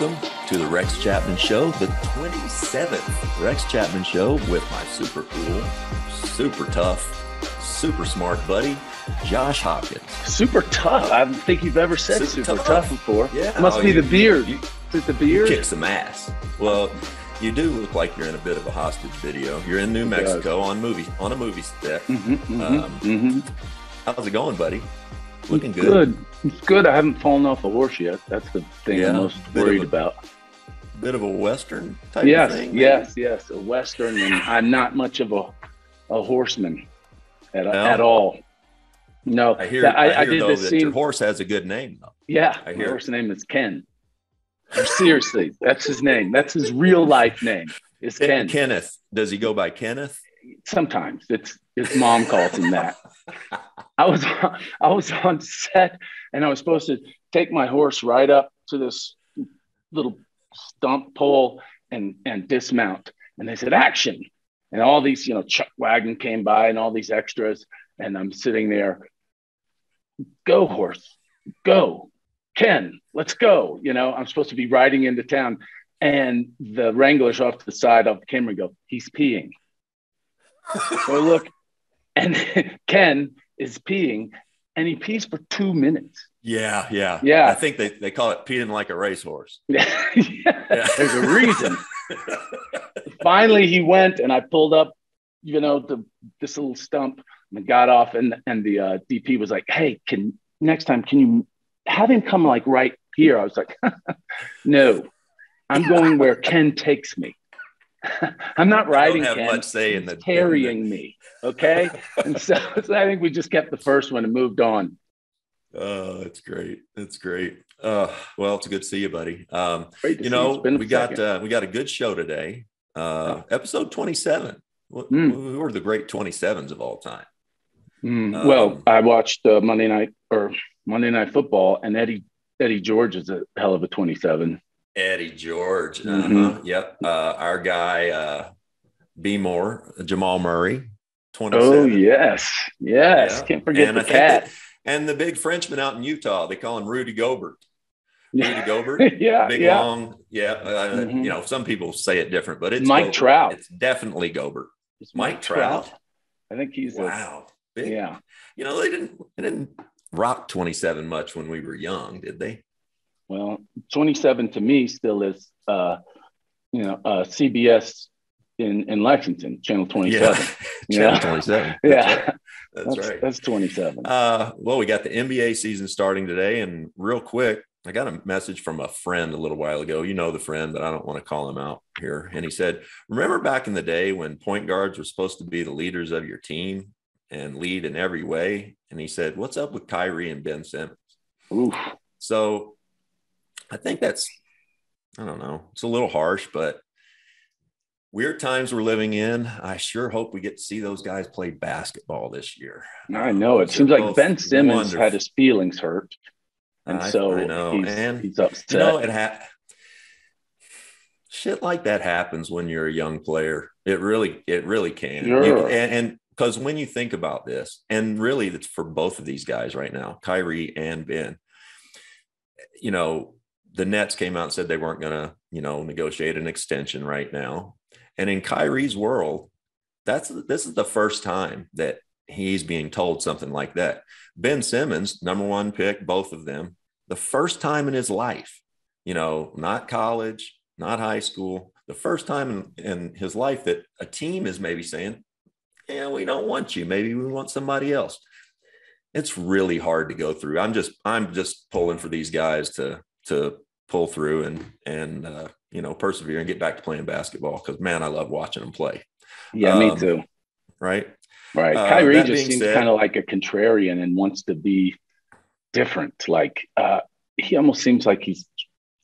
Welcome to the Rex Chapman Show, the 27th Rex Chapman Show with my super cool, super tough, super smart buddy, Josh Hopkins. Super tough. I don't think you've ever said Super super, tough. tough. before. Yeah. Must Oh, be you- the beard. you- Is it the beard? kick some ass. Well, you do look like you're in a bit of a hostage video. You're in New Mexico on movie on a movie set. Mhm, mhm, Um, mhm. How's it going, buddy? Looking good. Good. It's good. I haven't fallen off a horse yet. That's the thing Yeah, I'm most worried a- about. Bit of a western type Yes, of thing. maybe? yes, yes. A western, and I'm not much of a a horseman at, No? at all. No, I hear. That- I, I, I hear did though this that your horse has a good name though. Yeah, I hear. horse name is Ken. Seriously, that's his name. That's his real life name. Is Ken. Kenneth. Does he go by Kenneth? sometimes it's his mom calls him that. I was I was on set and I was supposed to take my horse right up to this little stump pole and and dismount. And they said action. And all these, you know, chuck wagon came by and all these extras. And I'm sitting there, go horse, go. Ken, let's go. You know, I'm supposed to be riding into town. And the wranglers off to the side of the camera go, he's peeing. So I look, and Ken is peeing, and he pees for two minutes. Yeah, yeah, Yeah. I think they, they call it peeing like a racehorse. Yeah, Yeah. There's a reason. Finally, he went, and I pulled up, you know, the this little stump, and got off, and and the uh, DP was like, "Hey, can next time can you have him come like right here?" I was like, "No, I'm going where Ken takes me." I'm not riding have Ken. much say in the- carrying me. Okay, and so, so I think we just kept the first one and moved on. Oh, that's great. That's great. Uh, well, it's good to see you, buddy. Um, you know, It's we got uh, we got a good show today. Uh, episode twenty seven. Mm. Who are the great twenty sevens of all time? Mm, um, well, I watched uh, Monday night or Monday Night Football, and Eddie Eddie George is a hell of a 27. Eddie George. Uh-huh. Mhm. Yep. Uh, our guy, uh, B More, Jamal Murray, oh yes, yes. Yeah. Can't forget and the cat. that- and the big Frenchman out in Utah, they call him Rudy Gobert. Rudy Gobert. yeah, big yeah. long yeah uh, Mhm. you know some people say it different but it's Mike Gobert. Trout. it's definitely Gobert It's Mike Trout. I think he's a- wow big yeah. you know they didn't they didn't rock 27 much when we were young did they Well, 27 to me still is uh, you know uh, CBS in in Lexington, Channel 27. Channel Yeah. 27 Yeah, that's right, that's that's, right. that's 27. Uh, well we got the nba season starting today and real quick i got a message from a friend a little while ago you know the friend but i don't want to call him out here and he said remember back in the day when point guards were supposed to be the leaders of your team and lead in every way and he said what's up with kyrie and ben simmons Oof. So I think that's, I don't know, it's a little harsh, but weird times we're living in. I sure hope we get to see those guys play basketball this year. I know. It seems like Ben Simmons wonderful. had his feelings hurt, and I- so I know. he's, And, he's upset. You know, it ha- shit like that happens when you're a young player. It really, it really can. Sure. and, and because when you think about this, and really it's for both of these guys right now, Kyrie and Ben, you know, the Nets came out and said they weren't going to, you know, negotiate an extension right now. And in Kyrie's world, that's this is the first time that he's being told something like that. Ben Simmons, number one pick, both of them, the first time in his life, you know, not college, not high school, the first time in, in his life that a team is maybe saying, yeah, we don't want you. Maybe we want somebody else. It's really hard to go through. I'm just, I'm just pulling for these guys to, to pull through and, and, uh, you know, persevere and get back to playing basketball. Cause man, I love watching them play. yeah, me um, too. Right. Right. uh, Kyrie just seems kind of like a contrarian and wants to be different. Like uh, he almost seems like he's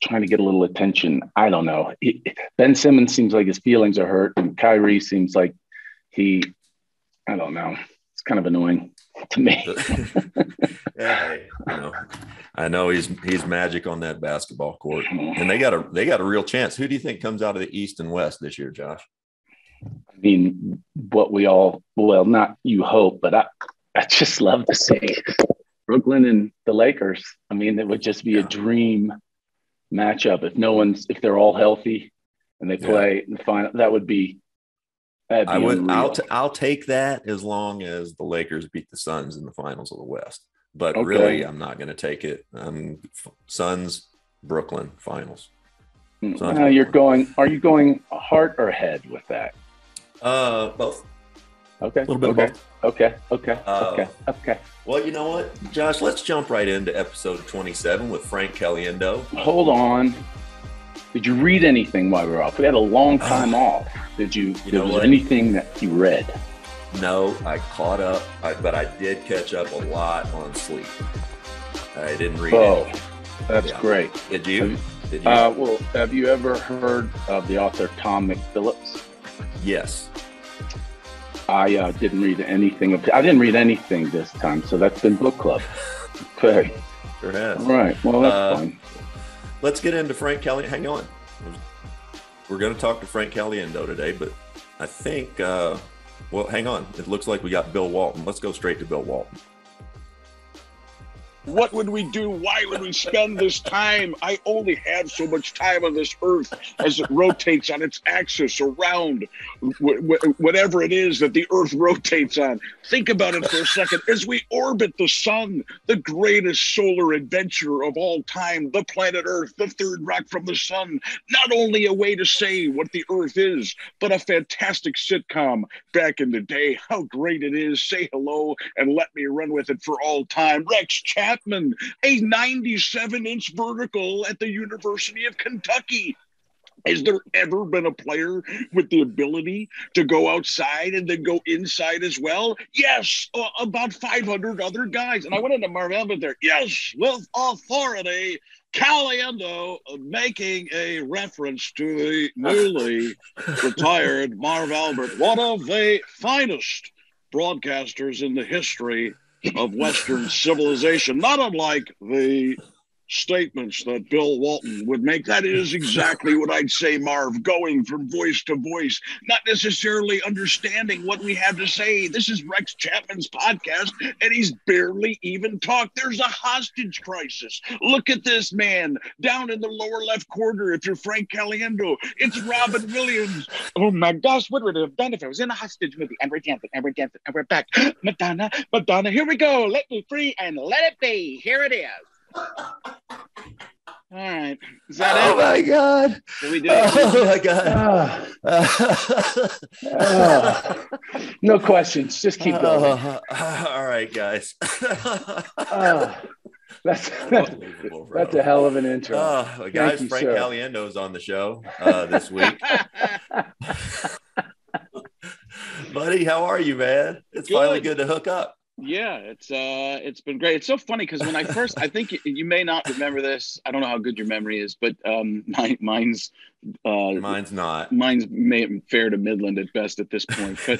trying to get a little attention. I don't know. He, ben Simmons seems like his feelings are hurt, and Kyrie seems like he, I don't know. It's kind of annoying to me. yeah, hey, you know, I know he's he's magic on that basketball court, and they got a they got a real chance. Who do you think comes out of the East and West this year, Josh? I mean, what we all, well, not you hope, but I, I just love to see Brooklyn and the Lakers. I mean, it would just be a dream matchup if no one's if they're all healthy and they play yeah. in the final. That would be. I would. I'll t- I'll take that as long as the Lakers beat the Suns in the finals of the West. But okay. really, I'm not going to take it. Um, Suns, Brooklyn finals. Hmm. Suns, uh, you're going. Are you going heart or head with that? Uh, both. Okay. A little bit okay. Okay. Okay. Uh, okay. Okay. Well, you know what, Josh? Let's jump right into episode 27 with Frank Caliendo. Hold on. Did you read anything while we were off? We had a long time uh, off. Did you? you know what? anything that you read? No, I caught up, I, but I did catch up a lot on sleep. I didn't read. Oh, anything. that's yeah. great. Did you? you? Did you? Uh, well, have you ever heard of the author Tom McPhillips? Yes. I uh, didn't read anything. Of, I didn't read anything this time, so that's been book club. Okay. Sure has. All right. Well, that's uh, fine. Let's get into Frank Kelly. Hang on. We're going to talk to Frank Caliendo today, but I think, uh, well, hang on. It looks like we got Bill Walton. Let's go straight to Bill Walton. What would we do? Why would we spend this time? I only have so much time on this earth as it rotates on its axis around whatever it is that the earth rotates on. Think about it for a second. As we orbit the sun, the greatest solar adventure of all time, the planet Earth, the third rock from the sun, not only a way to say what the earth is, but a fantastic sitcom back in the day. How great it is. Say hello and let me run with it for all time. Rex Chat A 97 inch vertical at the University of Kentucky. Has there ever been a player with the ability to go outside and then go inside as well? Yes, uh, about 500 other guys. And I went into Marv Albert there. Yes, with authority. Caliendo making a reference to the newly retired Marv Albert, one of the finest broadcasters in the history of Western civilization, not unlike the statements that Bill Walton would make. That is exactly what I'd say, Marv, going from voice to voice, not necessarily understanding what we have to say. This is Rex Chapman's podcast, and he's barely even talked. There's a hostage crisis. Look at this man down in the lower left corner. If you're Frank Caliendo, it's Robin Williams. Oh my gosh, what would it have done if I was in a hostage movie? And we're dancing, and we're dancing, and we're back. Madonna, Madonna, here we go. Let me free and let it be. Here it is. All right. Is that oh it? my god. Did we do oh my god. Uh, no questions. Just keep going. Uh, all right, guys. uh, that's that's, that's a hell of an intro. Uh, guys, you, Frank sir. Caliendo is on the show uh, this week. Buddy, how are you, man? It's good. finally good to hook up. Yeah, it's uh, it's been great. It's so funny because when I first, I think you may not remember this. I don't know how good your memory is, but um, my, mine's uh, mine's not. Mine's may, fair to Midland at best at this point. But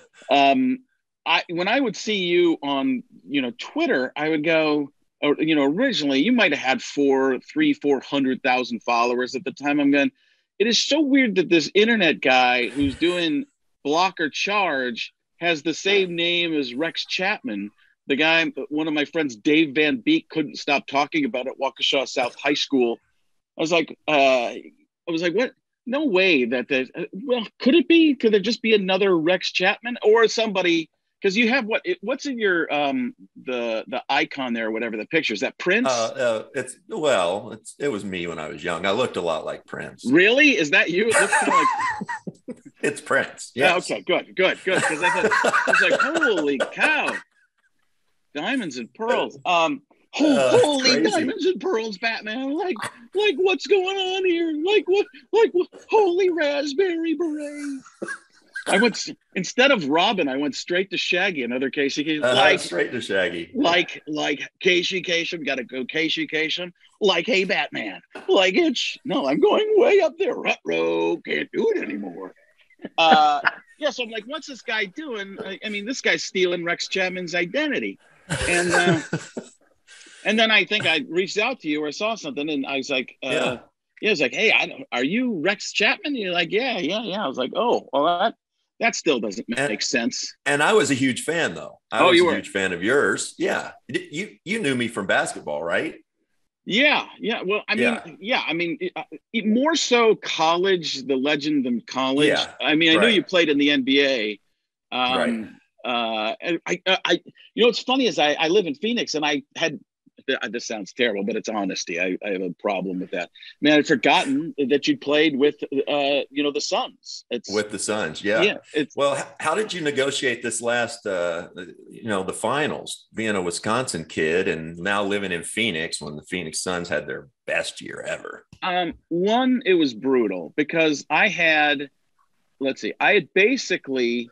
um, I when I would see you on you know Twitter, I would go, or, you know, originally you might have had four, three, four hundred thousand followers at the time. I'm going. It is so weird that this internet guy who's doing block or charge has the same name as Rex Chapman. The guy, one of my friends, Dave Van Beek, couldn't stop talking about at Waukesha South High School. I was like, uh, I was like, what? No way that the well, could it be? Could there just be another Rex Chapman or somebody? Because you have what? what's in your um the the icon there, or whatever the picture is that Prince? Uh, uh, it's well, it's it was me when I was young. I looked a lot like Prince. Really? Is that you? It looks kind of like it's Prince. Yeah. Okay. Good. Good. Good. Because I, thought, I was like, holy cow, diamonds and pearls. Um. Uh, holy diamonds and pearls, Batman! Like, like, what's going on here? Like, what? Like, what? Holy raspberry beret! I went instead of Robin, I went straight to Shaggy. Another Casey Kasem. Uh, like straight to Shaggy. Like like Casey Kasem. Got to go Casey Kasem. Like hey Batman. Like it's no, I'm going way up there. Retro can't do it anymore uh, yeah, so I'm like, what's this guy doing? I, I, mean, this guy's stealing Rex Chapman's identity, and uh, and then I think I reached out to you or saw something, and I was like, uh, yeah. yeah, I was like, hey, I are you Rex Chapman? And you're like, yeah, yeah, yeah. I was like, oh, well, that that still doesn't make and, sense. And I was a huge fan, though. I oh, was you a huge fan of yours. Yeah, you you knew me from basketball, right? Yeah, yeah. Well, I mean, yeah, yeah I mean, uh, more so college, the legend than college. Yeah, I mean, I right. know you played in the NBA. Um, right. Uh, I, I, you know, what's funny is I, I live in Phoenix, and I had this sounds terrible, but it's honesty. I, I have a problem with that. Man, I'd forgotten that you played with, uh, you know, the Suns. It's with the Suns. Yeah. Yeah. It's, well, how did you negotiate this last, uh, you know, the finals? Being a Wisconsin kid and now living in Phoenix when the Phoenix Suns had their best year ever. Um, one, it was brutal because I had, let's see, I had basically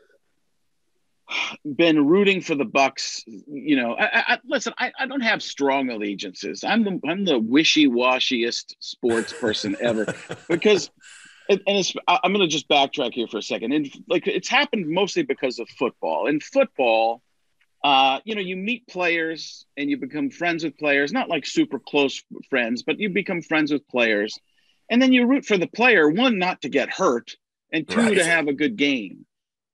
been rooting for the Bucks. You know, I, I, listen. I, I don't have strong allegiances. I'm the I'm the wishy washiest sports person ever because. And, I'm going to just backtrack here for a second. And like it's happened mostly because of football. In football, uh, you know, you meet players and you become friends with players, not like super close friends, but you become friends with players. And then you root for the player, one, not to get hurt, and two, right. to have a good game.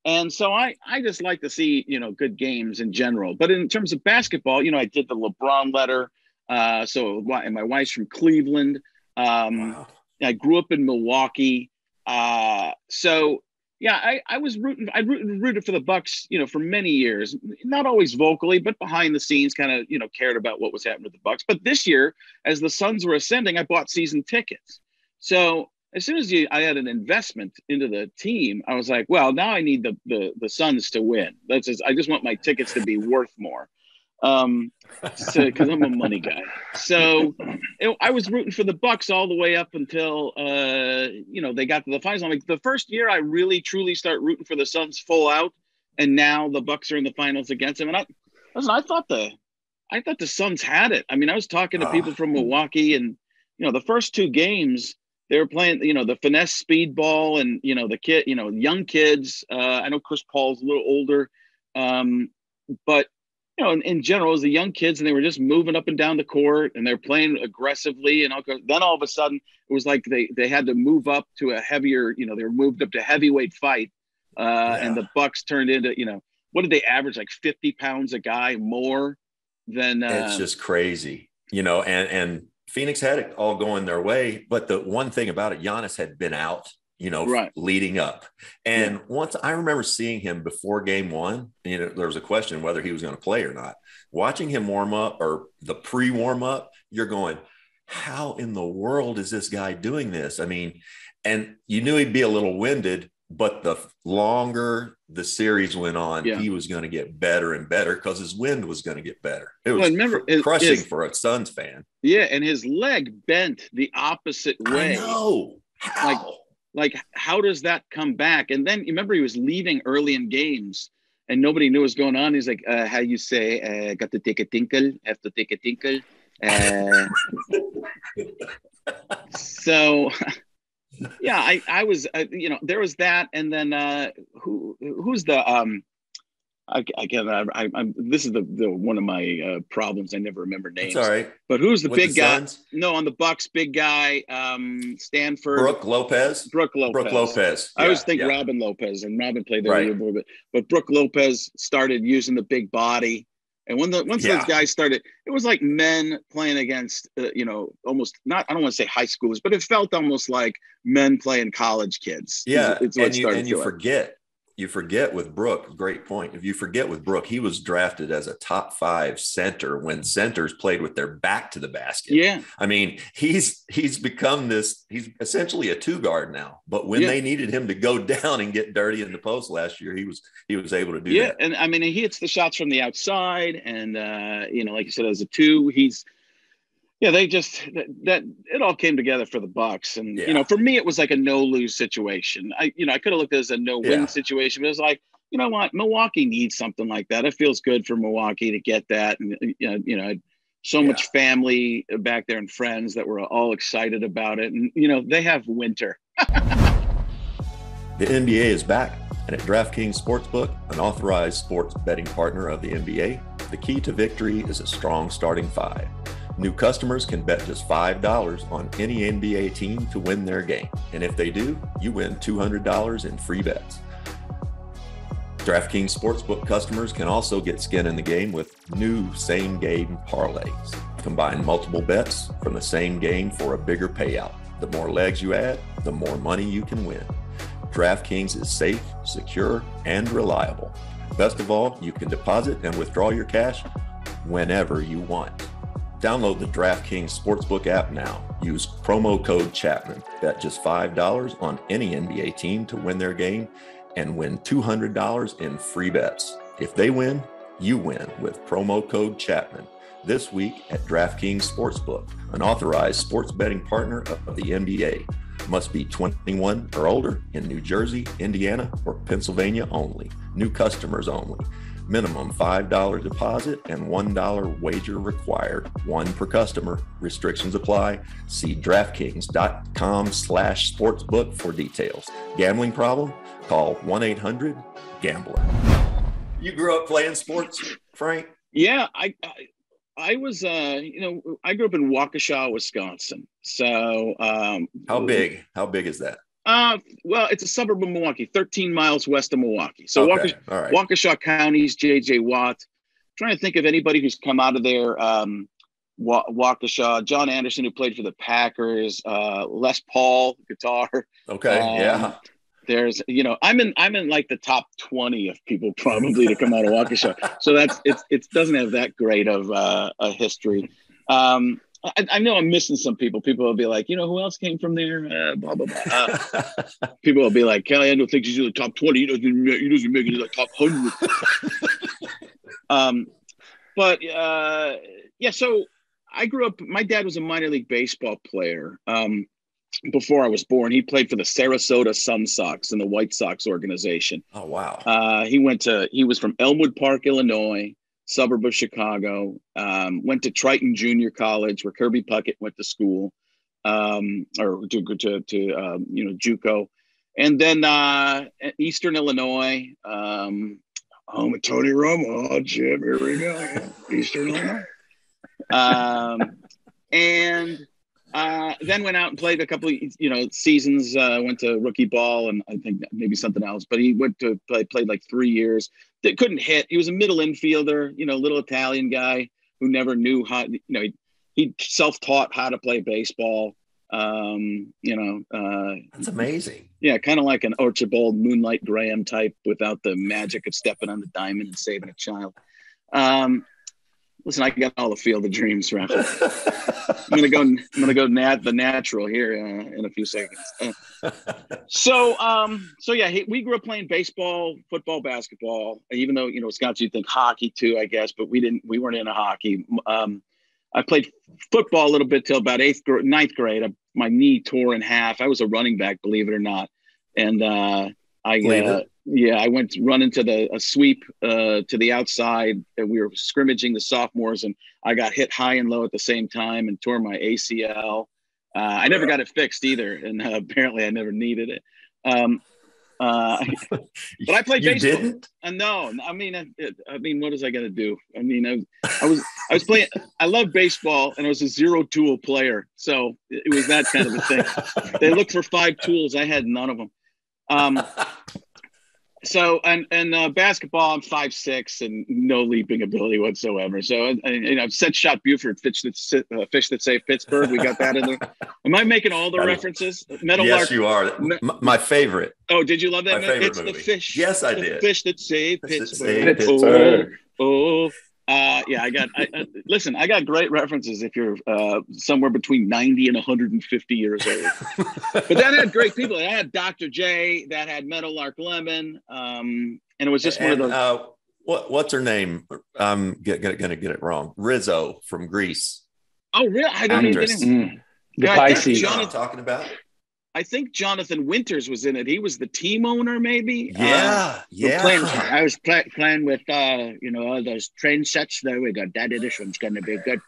And so I, I just like to see, you know, good games in general. But in terms of basketball, you know, I did the LeBron letter. Uh, so and my wife's from Cleveland. Um, wow. I grew up in Milwaukee. Uh, so yeah, I, I was rooting. I rooted, rooted for the Bucks, you know, for many years. Not always vocally, but behind the scenes, kind of, you know, cared about what was happening with the Bucks. But this year, as the Suns were ascending, I bought season tickets. So as soon as you, I had an investment into the team, I was like, well, now I need the the the Suns to win. That's just, I just want my tickets to be worth more, um, because I'm a money guy. So it, I was rooting for the Bucks all the way up until uh, you know they got to the finals. I'm like, the first year I really truly start rooting for the Suns full out, and now the Bucks are in the finals against them. And I listen, I thought the I thought the Suns had it. I mean, I was talking to people from Milwaukee, and you know, the first two games they were playing, you know, the finesse speedball and, you know, the kid, you know, young kids. Uh, I know Chris Paul's a little older, um, but, you know, in, in, general, it was the young kids and they were just moving up and down the court and they're playing aggressively. And all, then all of a sudden it was like they, they had to move up to a heavier, you know, they were moved up to heavyweight fight. Uh, yeah. And the Bucks turned into, you know, what did they average? Like 50 pounds a guy more than. Uh, it's just crazy, you know, and, and, Phoenix had it all going their way, but the one thing about it, Giannis had been out, you know, right. leading up. And yeah. once I remember seeing him before game one, you know, there was a question whether he was going to play or not. Watching him warm up or the pre warm up, you're going, how in the world is this guy doing this? I mean, and you knew he'd be a little winded, but the longer the series went on, yeah. he was going to get better and better because his wind was going to get better. It was well, remember, cr- crushing his, for a Suns fan. Yeah, and his leg bent the opposite way. No, like like how does that come back? And then remember he was leaving early in games and nobody knew what was going on. He's like, uh, "How you say? Uh, got to take a tinkle. Have to take a tinkle." Uh, so yeah, I, I was, uh, you know, there was that, and then uh, who, who's the, um, I, again, I, I, am this is the, the one of my uh, problems. I never remember names. That's all right. But who's the With big the guy? No, on the Bucks, big guy, um, Stanford. Brook Lopez. Brook Lopez. Brook Lopez. I always think yeah. Robin Lopez, and Robin played there right. a little bit. But Brook Lopez started using the big body. And when the once yeah. those guys started, it was like men playing against, uh, you know, almost not. I don't want to say high schoolers, but it felt almost like men playing college kids. Yeah, it's, it's and you, and you forget you forget with Brook, great point. If you forget with Brook, he was drafted as a top five center when centers played with their back to the basket. Yeah. I mean, he's he's become this, he's essentially a two guard now. But when yeah. they needed him to go down and get dirty in the post last year, he was he was able to do yeah, that. And I mean he hits the shots from the outside. And uh, you know, like you said, as a two, he's yeah, they just that, that, it all came together for the Bucks, and yeah. you know, for me, it was like a no lose situation. I you know I could have looked at it as a no win yeah. situation, but it was like you know what, Milwaukee needs something like that. It feels good for Milwaukee to get that, and uh, you know, you know, so yeah. much family back there and friends that were all excited about it, and you know, they have winter. the NBA is back, and at DraftKings Sportsbook, an authorized sports betting partner of the NBA, the key to victory is a strong starting five. New customers can bet just $5 on any NBA team to win their game. And if they do, you win $200 in free bets. DraftKings Sportsbook customers can also get skin in the game with new same game parlays. Combine multiple bets from the same game for a bigger payout. The more legs you add, the more money you can win. DraftKings is safe, secure, and reliable. Best of all, you can deposit and withdraw your cash whenever you want. Download the DraftKings Sportsbook app now. Use promo code Chapman. Bet just $5 on any NBA team to win their game and win $200 in free bets. If they win, you win with promo code Chapman. This week at DraftKings Sportsbook, an authorized sports betting partner of the NBA. Must be 21 or older in New Jersey, Indiana, or Pennsylvania only. New customers only. Minimum $5 deposit and $1 wager required. One per customer. Restrictions apply. See DraftKings.com slash sportsbook for details. Gambling problem? Call 1-800-GAMBLER. You grew up playing sports, Frank? Yeah, I, I I was, uh, you know, I grew up in Waukesha, Wisconsin. So, um, how big? How big is that? Uh, well, it's a suburb of Milwaukee, 13 miles west of Milwaukee. So, okay. Waukesha, right. Waukesha County's J.J. Watt. I'm trying to think of anybody who's come out of there. Um, Waukesha, John Anderson, who played for the Packers, uh, Les Paul, guitar. Okay, um, yeah there's you know i'm in i'm in like the top 20 of people probably to come out of Waukesha so that's it's it doesn't have that great of uh, a history um I, I, know i'm missing some people people will be like you know who else came from there uh, blah blah blah uh, people will be like kelly i don't think he's in the top 20 he doesn't he doesn't make it in the top 100 um but uh yeah so i grew up my dad was a minor league baseball player um before I was born. He played for the Sarasota Sun Sox in the White Sox organization. Oh wow! Uh, he went to he was from Elmwood Park, Illinois, suburb of Chicago. Um, went to Triton Junior College where Kirby Puckett went to school, um, or to to, to um, you know JUCO, and then uh, Eastern Illinois. Um, home of Tony Romo. Oh, Jim, here we go. Eastern Illinois. Um, and uh, then went out and played a couple of you know seasons. Uh, went to rookie ball and I think maybe something else. But he went to play played like three years. That couldn't hit. He was a middle infielder. You know, little Italian guy who never knew how. You know, he, he self taught how to play baseball. Um, you know, uh, that's amazing. Yeah, kind of like an Archibald Moonlight Graham type without the magic of stepping on the diamond and saving a child. Um, Listen, I got all the field of dreams, Rafa. I'm gonna go. I'm gonna go nat the natural here uh, in a few seconds. Uh, so, um, so yeah, he, we grew up playing baseball, football, basketball. Even though you know Wisconsin, you think hockey too, I guess, but we didn't. We weren't into hockey. Um, I played football a little bit till about eighth, ninth grade. I, my knee tore in half. I was a running back, believe it or not, and uh, I uh, yeah, I went running to the a sweep uh, to the outside, and we were scrimmaging the sophomores, and I got hit high and low at the same time and tore my ACL. Uh, I never got it fixed either, and uh, apparently I never needed it. Um, uh, but I played you baseball. Didn't? Uh, no, I mean, I, I mean, what was I going to do? I mean, I, I, was, I was playing. I love baseball, and I was a zero tool player, so it was that kind of a thing. they looked for five tools. I had none of them. Um, so and and uh, basketball, I'm five six and no leaping ability whatsoever. So and, you know, set shot Buford, fish that uh, fish that saved Pittsburgh. We got that in there. Am I making all the references? Metal yes, Lark, you are. my favorite. Oh, did you love that? My it's movie. the fish. Yes, I did. Fish that saved Pittsburgh. Pittsburgh. Oh, oh, uh, yeah, I got. I, uh, listen, I got great references. If you're uh, somewhere between 90 and 150 years old, but that had great people. That had Dr. J. That had Meadowlark Lemon, um, and it was just and, one of those. Uh, what what's her name? I'm gonna, gonna get it wrong. Rizzo from Grease. Oh, really? I don't Actress. even. Mm. The Pisces. Jonathan, talking about. I think Jonathan Winters was in it. He was the team owner, maybe. Yeah, uh, yeah. Playing, I was play, playing with, uh, you know, all those train sets. There we go. Daddy, this one's going to be good.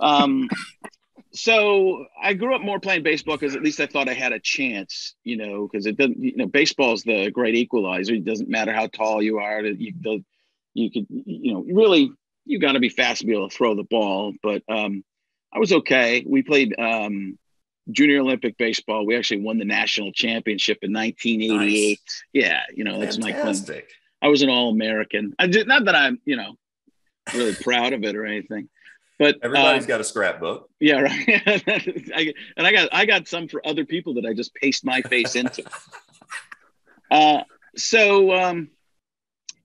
Um, so I grew up more playing baseball because at least I thought I had a chance, you know, because it doesn't, you know, baseball's the great equalizer. It doesn't matter how tall you are. You, the, you could, you know, really, you got to be fast to be able to throw the ball. But um, I was okay. We played. Um, junior Olympic baseball. We actually won the national championship in 1988. Nice. Yeah, you know that's Fantastic. my claim. I was an All American. I did not that I'm you know really proud of it or anything. But Everybody's uh, got a scrapbook. yeah, right. I, and I got I got some for other people that I just paste my face into. Uh, so um,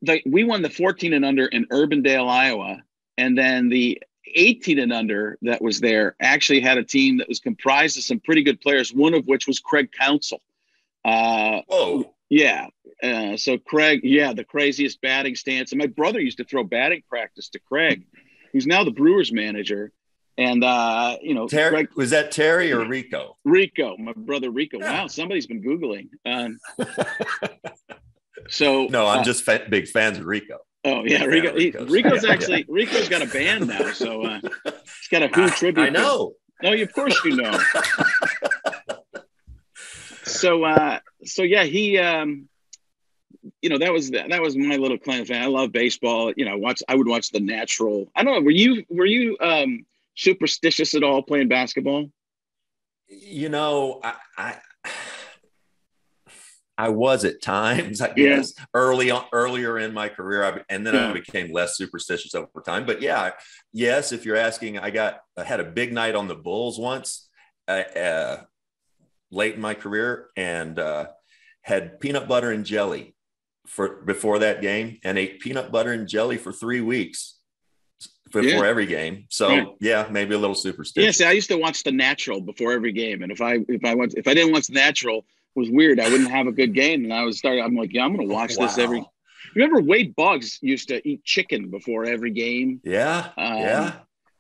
the, we won the 14 and under in Urbandale, Iowa, and then the 18 and under that was there actually had a team that was comprised of some pretty good players. One of which was Craig Counsell. Uh, Whoa. yeah. Uh, so Craig, yeah, the craziest batting stance. And my brother used to throw batting practice to Craig, who's now the Brewers manager. And uh, you know, Terry, Craig was that Terry or Rico? Rico, my brother Rico. Wow, somebody's been googling. Um, so No, I'm uh, just fa- big fans of Rico. Oh yeah, Rico. he- Rico's. Rico's Yeah, actually Rico's got a band now, so uh, he's got a Who tribute. I know. No, of course you know. so uh, so yeah, he um, you know that was that was my little claim fan. I love baseball. You know, watch I would watch the Natural. I don't know. Were you were you um superstitious at all playing basketball? You know, I, I I was at times, I Yeah. guess, early on, earlier in my career, I, and then I became less superstitious over time. But yeah, yes, if you're asking, I got I had a big night on the Bulls once, uh, uh, late in my career, and uh, had peanut butter and jelly for before that game, and ate peanut butter and jelly for three weeks before Yeah. every game. So Right. yeah, maybe a little superstitious. Yeah, see, I used to watch the Natural before every game, and if I if I went if I didn't watch the Natural, was weird. I wouldn't have a good game, and I was starting. I'm like, yeah, I'm going to watch this every. Wow. Remember Wade Boggs used to eat chicken before every game. Yeah, Um, yeah.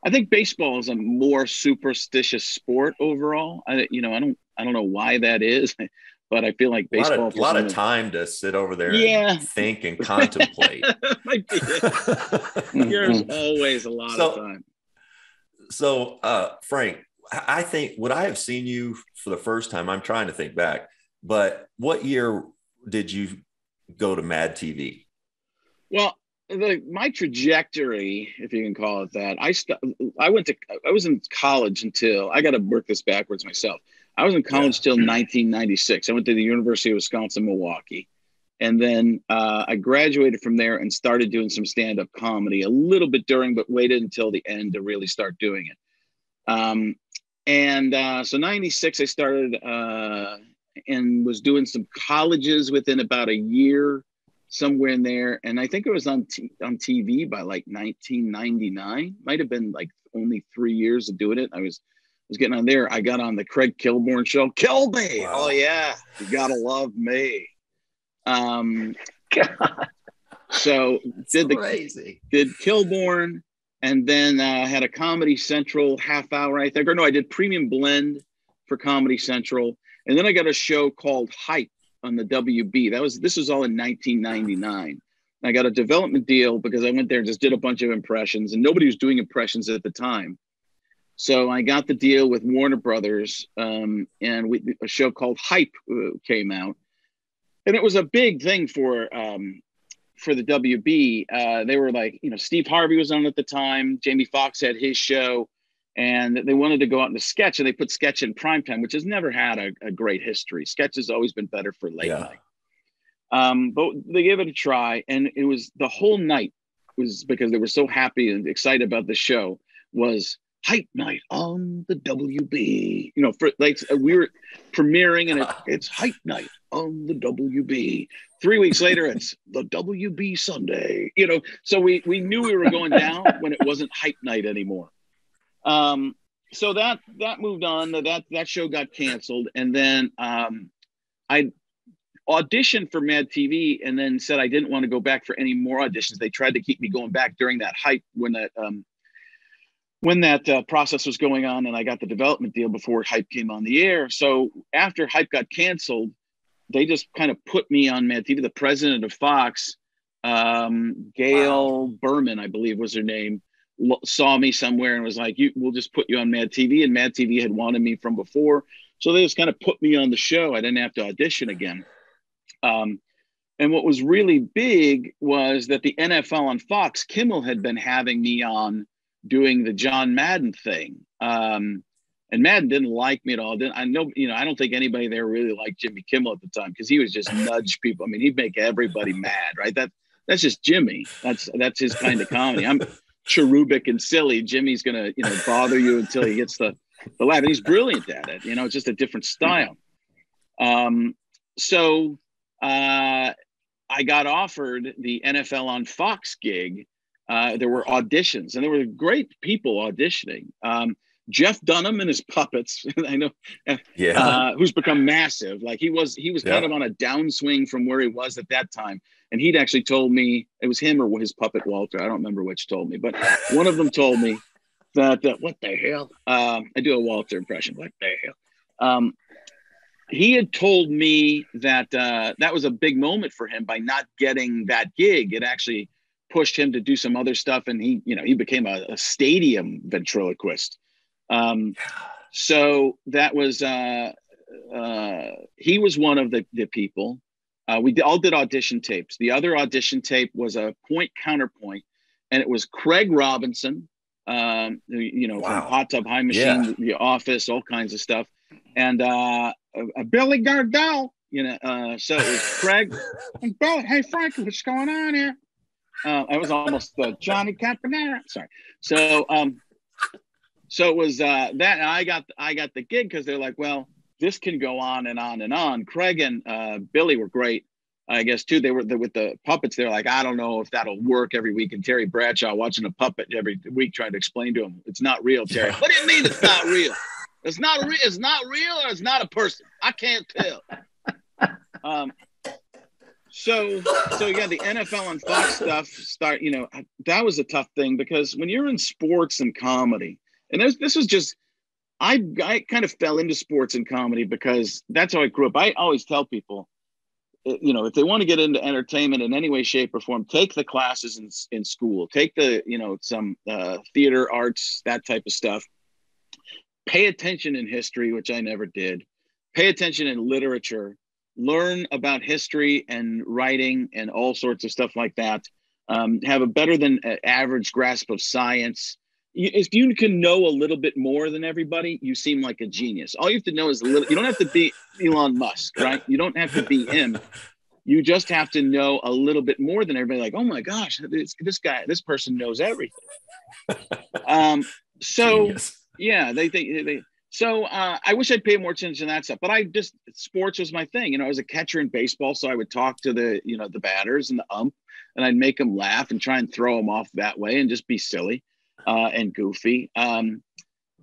I think baseball is a more superstitious sport overall. I, you know, I don't, I don't know why that is, but I feel like A lot baseball. of, lot of time to sit over there Yeah. and think and contemplate. Might be it. There's always a lot So- of time. so, uh, Frank, I I think would I have seen you for the first time? I'm trying to think back, but what year did you go to Mad TV? Well, the, my trajectory, if you can call it that, I st- I went to I was in college until I got to work this backwards myself. I was in college till 1996. I went to the University of Wisconsin Milwaukee, and then uh, I graduated from there and started doing some stand up comedy a little bit during, but waited until the end to really start doing it. Um, and uh, so 96, I started uh, and was doing some colleges within about a year somewhere in there. And I think it was on t- on TV by like 1999. Might have been like only three years of doing it. I was was getting on there. I got on the Craig Kilborn show. Kill me. Wow. Oh yeah, you gotta love me. Um, so did the crazy. did Kilborn, and then uh, had a Comedy Central half hour, I think. Or no, I did Premium Blend for Comedy Central, and then I got a show called Hype on the WB. That was this was all in 1999. I got a development deal because I went there and just did a bunch of impressions, and nobody was doing impressions at the time. So I got the deal with Warner Brothers, um, and we, a show called Hype uh, came out, and it was a big thing for um, for the WB. Uh, they were like, you know, Steve Harvey was on at the time. Jamie Foxx had his show, and they wanted to go out into sketch, and they put sketch in primetime, which has never had a, a great history. Sketch has always been better for late Yeah. night. Um, but they gave it a try, and it was the whole night was because they were so happy and excited about the show was hype night on the WB. You know, for like we were premiering and it, it's hype night on the WB. Three weeks later, it's the WB Sunday. You know, so we we knew we were going down when it wasn't hype night anymore. Um, so that that moved on. That that show got canceled, and then um, I auditioned for Mad TV, and then said I didn't want to go back for any more auditions. They tried to keep me going back during that hype when that um, when that uh, process was going on, and I got the development deal before hype came on the air. So after hype got canceled, they just kind of put me on Mad TV. The president of Fox, um, Gail Berman, I believe was her name, saw me somewhere and was like, "You, we'll just put you on Mad TV." And Mad TV had wanted me from before, so they just kind of put me on the show. I didn't have to audition again. Um, and what was really big was that the NFL on Fox, Kimmel had been having me on doing the John Madden thing. Um, and Madden didn't like me at all. Didn't, I know, you know, I don't think anybody there really liked Jimmy Kimmel at the time because he was just nudge people. I mean, he'd make everybody mad, right? That that's just Jimmy. That's that's his kind of comedy. I'm cherubic and silly, Jimmy's gonna you know bother you until he hits the the laugh. And he's brilliant at it. You know, it's just a different style. Um, so uh, I got offered the NFL on Fox gig. Uh, there were auditions, and there were great people auditioning. Um, Jeff Dunham and his puppets. I know, Yeah. uh, who's become massive. Like he was, he was kind of on a downswing from where he was at that time. And he'd actually told me it was him or his puppet Walter. I don't remember which told me, but one of them told me that uh, what the hell? Um, I do a Walter impression. What the hell? Um, he had told me that uh, that was a big moment for him by not getting that gig. It actually pushed him to do some other stuff, and he, you know, he became a, a stadium ventriloquist. Um, so that was uh, uh, he was one of the the people. Uh, we all did audition tapes. The other audition tape was a point counterpoint, and it was Craig Robinson, um, you know, Wow. from Hot Tub High Machine, Yeah. The Office, all kinds of stuff, and uh, uh, Billy Gardell. You know, uh, so it was Craig and Billy. Hey, Frankie, what's going on here? Uh, I was almost uh, Johnny Campanera. Sorry. So, um, so it was uh, that. And I got I got the gig because they're like, well, this can go on and on and on. Craig and uh, Billy were great. I guess too. They were the, with the puppets. They're like, I don't know if that'll work every week. And Terry Bradshaw watching a puppet every week, trying to explain to him, it's not real, Terry. Yeah. What do you mean it's not real? It's not real. It's not real, or it's not a person. I can't tell. Um. So, so yeah, the NFL and Fox stuff start. You know, that was a tough thing because when you're in sports and comedy, and this this was just I I kind of fell into sports and comedy because that's how I grew up. I always tell people, uh, you know, if they want to get into entertainment in any way, shape, or form, take the classes in in school, take the you know some uh, theater arts, that type of stuff. Pay attention in history, which I never did. Pay attention in literature. Learn about history and writing and all sorts of stuff like that. Um, have a better than uh, average grasp of science if you can know a little bit more than everybody, you seem like a genius. All you have to know is a little. You don't have to be Elon Musk, right? You don't have to be him. You just have to know a little bit more than everybody. Like, oh my gosh, this, this guy, this person knows everything. Um, so Genius. yeah, they think they. So uh, I wish I'd paid more attention to that stuff, but I just sports was my thing. You know, I was a catcher in baseball, so I would talk to the you know the batters and the ump, and I'd make them laugh and try and throw them off that way and just be silly uh, and goofy. Um,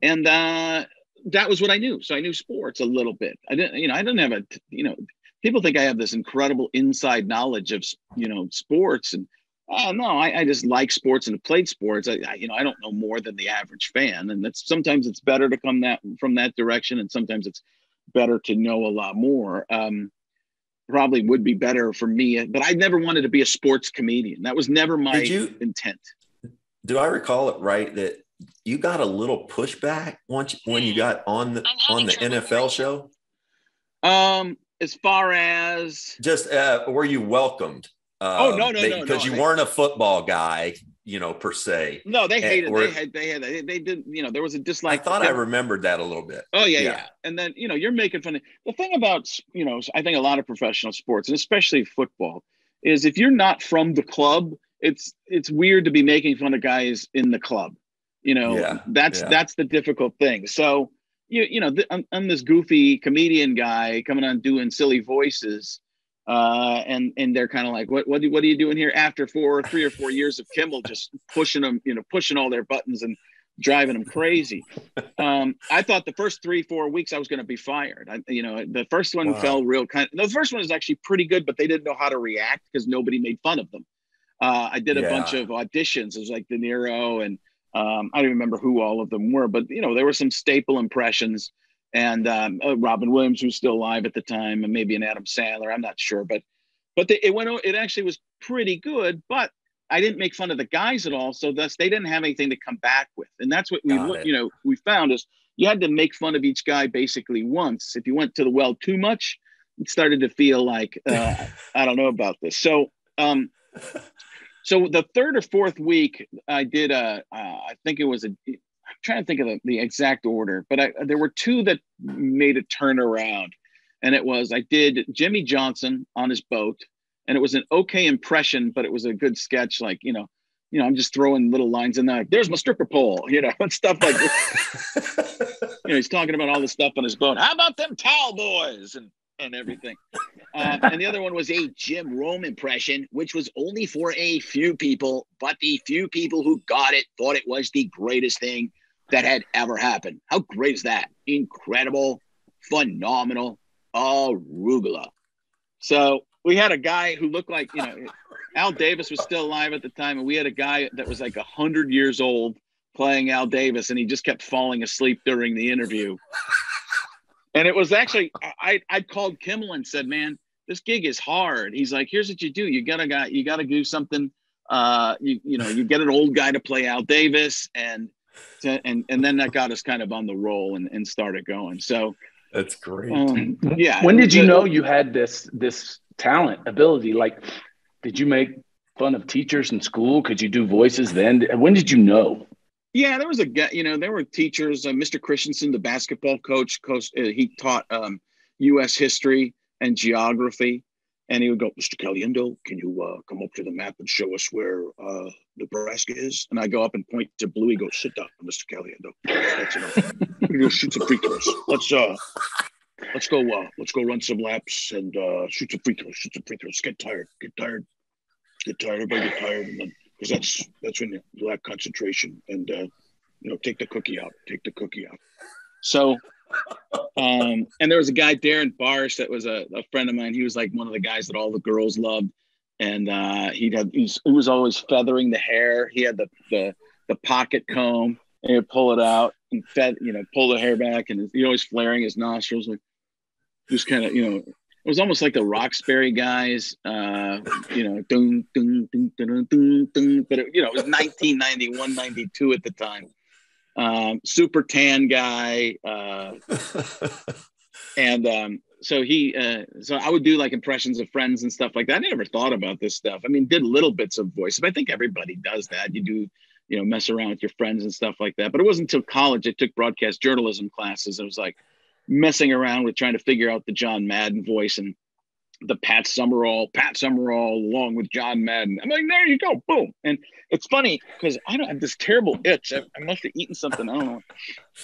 and uh, that was what I knew. So I knew sports a little bit. I didn't, you know, I didn't have a, you know, people think I have this incredible inside knowledge of, you know, sports and. Oh no, I, I just like sports and played sports. I, I, you know, I don't know more than the average fan, and that's sometimes it's better to come that from that direction, and sometimes it's better to know a lot more. Um, probably would be better for me, but I never wanted to be a sports comedian. That was never my Did you- intent. Do I recall it right that you got a little pushback once when you got on the on the NFL show? Um, as far as Just uh, were you welcomed? Uh, Oh, no, no, no, because no. you weren't a football guy, you know, per se. no, they Eh, hated. or- They had. They had. They, they did. You know, there was a dislike. I thought I remembered that a little bit. Oh yeah, Yeah. yeah, And then you know you're making fun of the thing about you know I think a lot of professional sports and especially football is if you're not from the club, it's it's weird to be making fun of guys in the club. You know, Yeah, that's yeah. that's the difficult thing. So you you know th- I'm, I'm this goofy comedian guy coming on doing silly voices. Uh, and and they're kind of like, what what do, what are you doing here after four, three or four years of Kimmel just pushing them, you know, pushing all their buttons and driving them crazy um, I thought the first three, four weeks I was going to be fired. I, you know, the first one Wow. fell real kind. The first one was actually pretty good, but they didn't know how to react because nobody made fun of them. Uh, I did a Yeah. bunch of auditions. It was like De Niro and um, I don't even remember who all of them were, but you know, there were some staple impressions. And um, uh, Robin Williams, was still alive at the time, and maybe an Adam Sandler. I'm not sure, but but they, it went. It actually was pretty good, but I didn't make fun of the guys at all, so thus they didn't have anything to come back with, and that's what we Got look- it. you know we found is you had to make fun of each guy basically once. If you went to the well too much, it started to feel like uh, I don't know about this. So um, so the third or fourth week, I did a uh, I think it was a I'm trying to think of the, the exact order, but I, there were two that made a turnaround, and it was I did Jimmy Johnson on his boat, and it was an okay impression, but it was a good sketch, like you know, you know, I'm just throwing little lines in there. Like, There's my stripper pole, you know, and stuff like this. you know, he's talking about all this stuff on his boat. How about them towel boys and and everything. Uh, and the other one was a Jim Rome impression, which was only for a few people, but the few people who got it thought it was the greatest thing that had ever happened. How great is that? Incredible, phenomenal, arugula. So we had a guy who looked like, you know, Al Davis was still alive at the time, and we had a guy that was like a hundred years old playing Al Davis, and he just kept falling asleep during the interview. And it was actually I I called Kimmel and said, "Man, this gig is hard." He's like, "Here's what you do: you gotta got you gotta do something. Uh, you you know, you get an old guy to play Al Davis, and to, and and then that got us kind of on the roll and and started going. So That's great. um, yeah. When did you know you had this this talent ability? Like, did you make fun of teachers in school? Could you do voices then? When did you know? Yeah, there was a guy, you know, there were teachers. Uh, Mr. Christensen, the basketball coach, coach uh, he taught um, U.S. history and geography. And he would go, Mr. Caliendo, can you uh, come up to the map and show us where uh, Nebraska is? And I go up and point to blue. He goes, sit down, Mr. Caliendo. That's enough. Goes, shoot some free throws. Let's uh, let's go. Uh, let's go run some laps and uh, shoot some free throws. Shoot some free throws. Get tired. Get tired. Get tired. Everybody get tired, and then because that's that's when you lack concentration and uh, you know take the cookie out. Take the cookie out. So, um, and there was a guy Darren Barsh that was a, a friend of mine. He was like one of the guys that all the girls loved, and uh, he'd had he's, he was always feathering the hair. He had the the the pocket comb and he'd pull it out and fed you know pull the hair back, and he always flaring his nostrils like just kind of you know it was almost like the Roxbury guys, uh, you know, dun, dun, dun, dun, dun, dun, but it, you know, it was 1991, 92 at the time. Um, super tan guy. Uh, and um, so he, uh, so I would do like impressions of friends and stuff like that. I never thought about this stuff. I mean, did little bits of voice, but I think everybody does that. You do, you know, mess around with your friends and stuff like that. But it wasn't until college I took broadcast journalism classes. It was like, messing around with trying to figure out the John Madden voice and the Pat Summerall, Pat Summerall along with John Madden. I'm like, there you go, boom. And it's funny because I don't have this terrible itch. I, I must have eaten something. I don't know.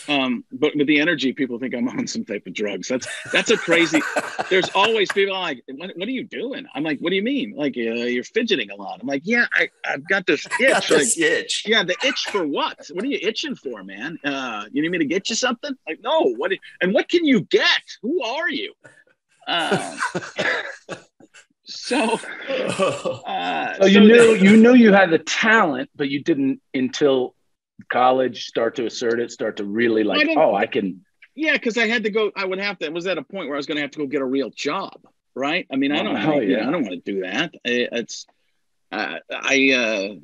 Um, but with the energy, people think I'm on some type of drugs. That's that's a crazy. There's always people like, what, what are you doing? I'm like, what do you mean? Like uh, you're fidgeting a lot. I'm like, yeah, I, I've got this itch. Got like, this itch. yeah, the itch for what? What are you itching for, man? Uh, you need me to get you something? Like, no. What? And what can you get? Who are you? Um, so, uh, So you so knew the- you knew you had the talent, but you didn't until college start to assert it, start to really like, didn't- oh, I can. yeah, because I had to go. I would have to. It was at a point where I was going to have to go get a real job, right? I mean, I don't. Oh, you know, yeah. I don't want to do that. I- It's. Uh, I. Uh,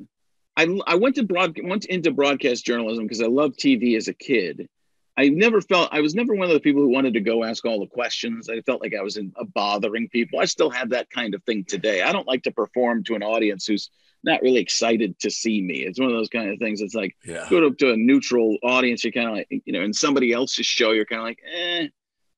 I, I went to broad went into broadcast journalism because I loved TV as a kid. I never felt I was never one of the people who wanted to go ask all the questions. I felt like I was in, uh, bothering people. I still have that kind of thing today. I don't like to perform to an audience who's not really excited to see me. It's one of those kind of things. It's like yeah. go to, to a neutral audience. You're kind of like you know, in somebody else's show, you're kind of like, eh,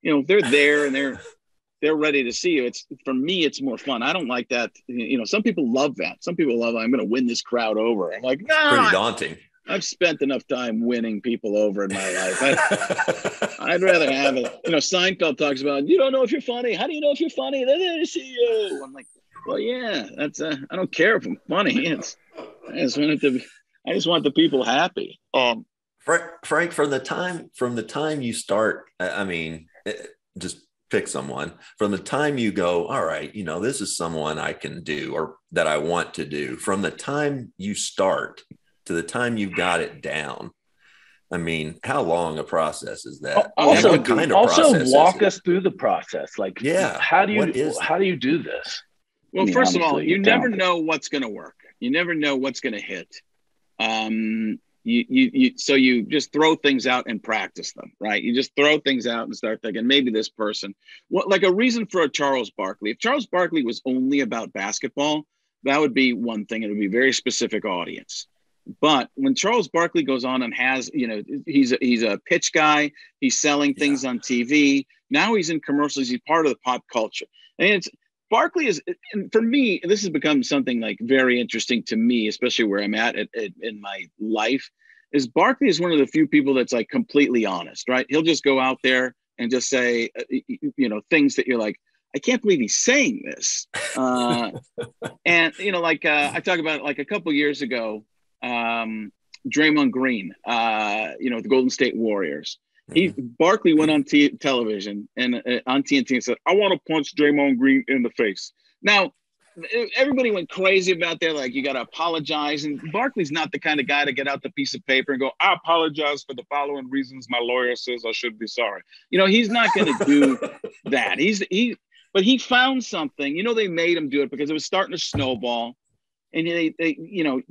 you know, if they're there and they're they're ready to see you. It's for me, it's more fun. I don't like that. You know, some people love that. Some people love. I'm going to win this crowd over. I'm like, no, Pretty daunting. I've spent enough time winning people over in my life. I, I'd rather have it. You know, Seinfeld talks about you don't know if you're funny. How do you know if you're funny? They're there to see you. I'm like, well, yeah, that's. Uh, I don't care if I'm funny. It's. I just want it to. Be, I just want the people happy. Um. Frank, Frank, from the time from the time you start, I I mean, eh, just pick someone. From the time you go, all right, you know, this is someone I can do or that I want to do. From the time you start to the time you got it down, I mean, how long a process is that? Also, what kind of also process walk us through the process. Like, Yeah, how do you how do you do this? Well, I mean, first of all, you you're never talented. know what's going to work. You never know what's going to hit. Um, you, you, you, so you just throw things out and practice them, right? You just throw things out and start thinking maybe this person, what like a reason for a Charles Barkley. If Charles Barkley was only about basketball, that would be one thing. It would be a very specific audience. But when Charles Barkley goes on and has, you know, he's a, he's a pitch guy, he's selling things on TV. Now he's in commercials. He's part of the pop culture, and it's Barkley is, and for me, this has become something like very interesting to me, especially where I'm at, at, at in my life. Is Barkley is one of the few people that's like completely honest, right? He'll just go out there and just say, uh, you know, things that you're like, I can't believe he's saying this. Uh, and you know, like uh, I talked about like a couple years ago, um, Draymond Green, uh, you know, the Golden State Warriors. He mm-hmm. Barkley went on t- television and uh, on TNT and said, "I want to punch Draymond Green in the face." Now, everybody went crazy about that. Like, you got to apologize. And Barkley's not the kind of guy to get out the piece of paper and go, "I apologize for the following reasons. My lawyer says I should be sorry." You know, he's not going to do that. He's he, but he found something. You know, they made him do it because it was starting to snowball, and they, they you know,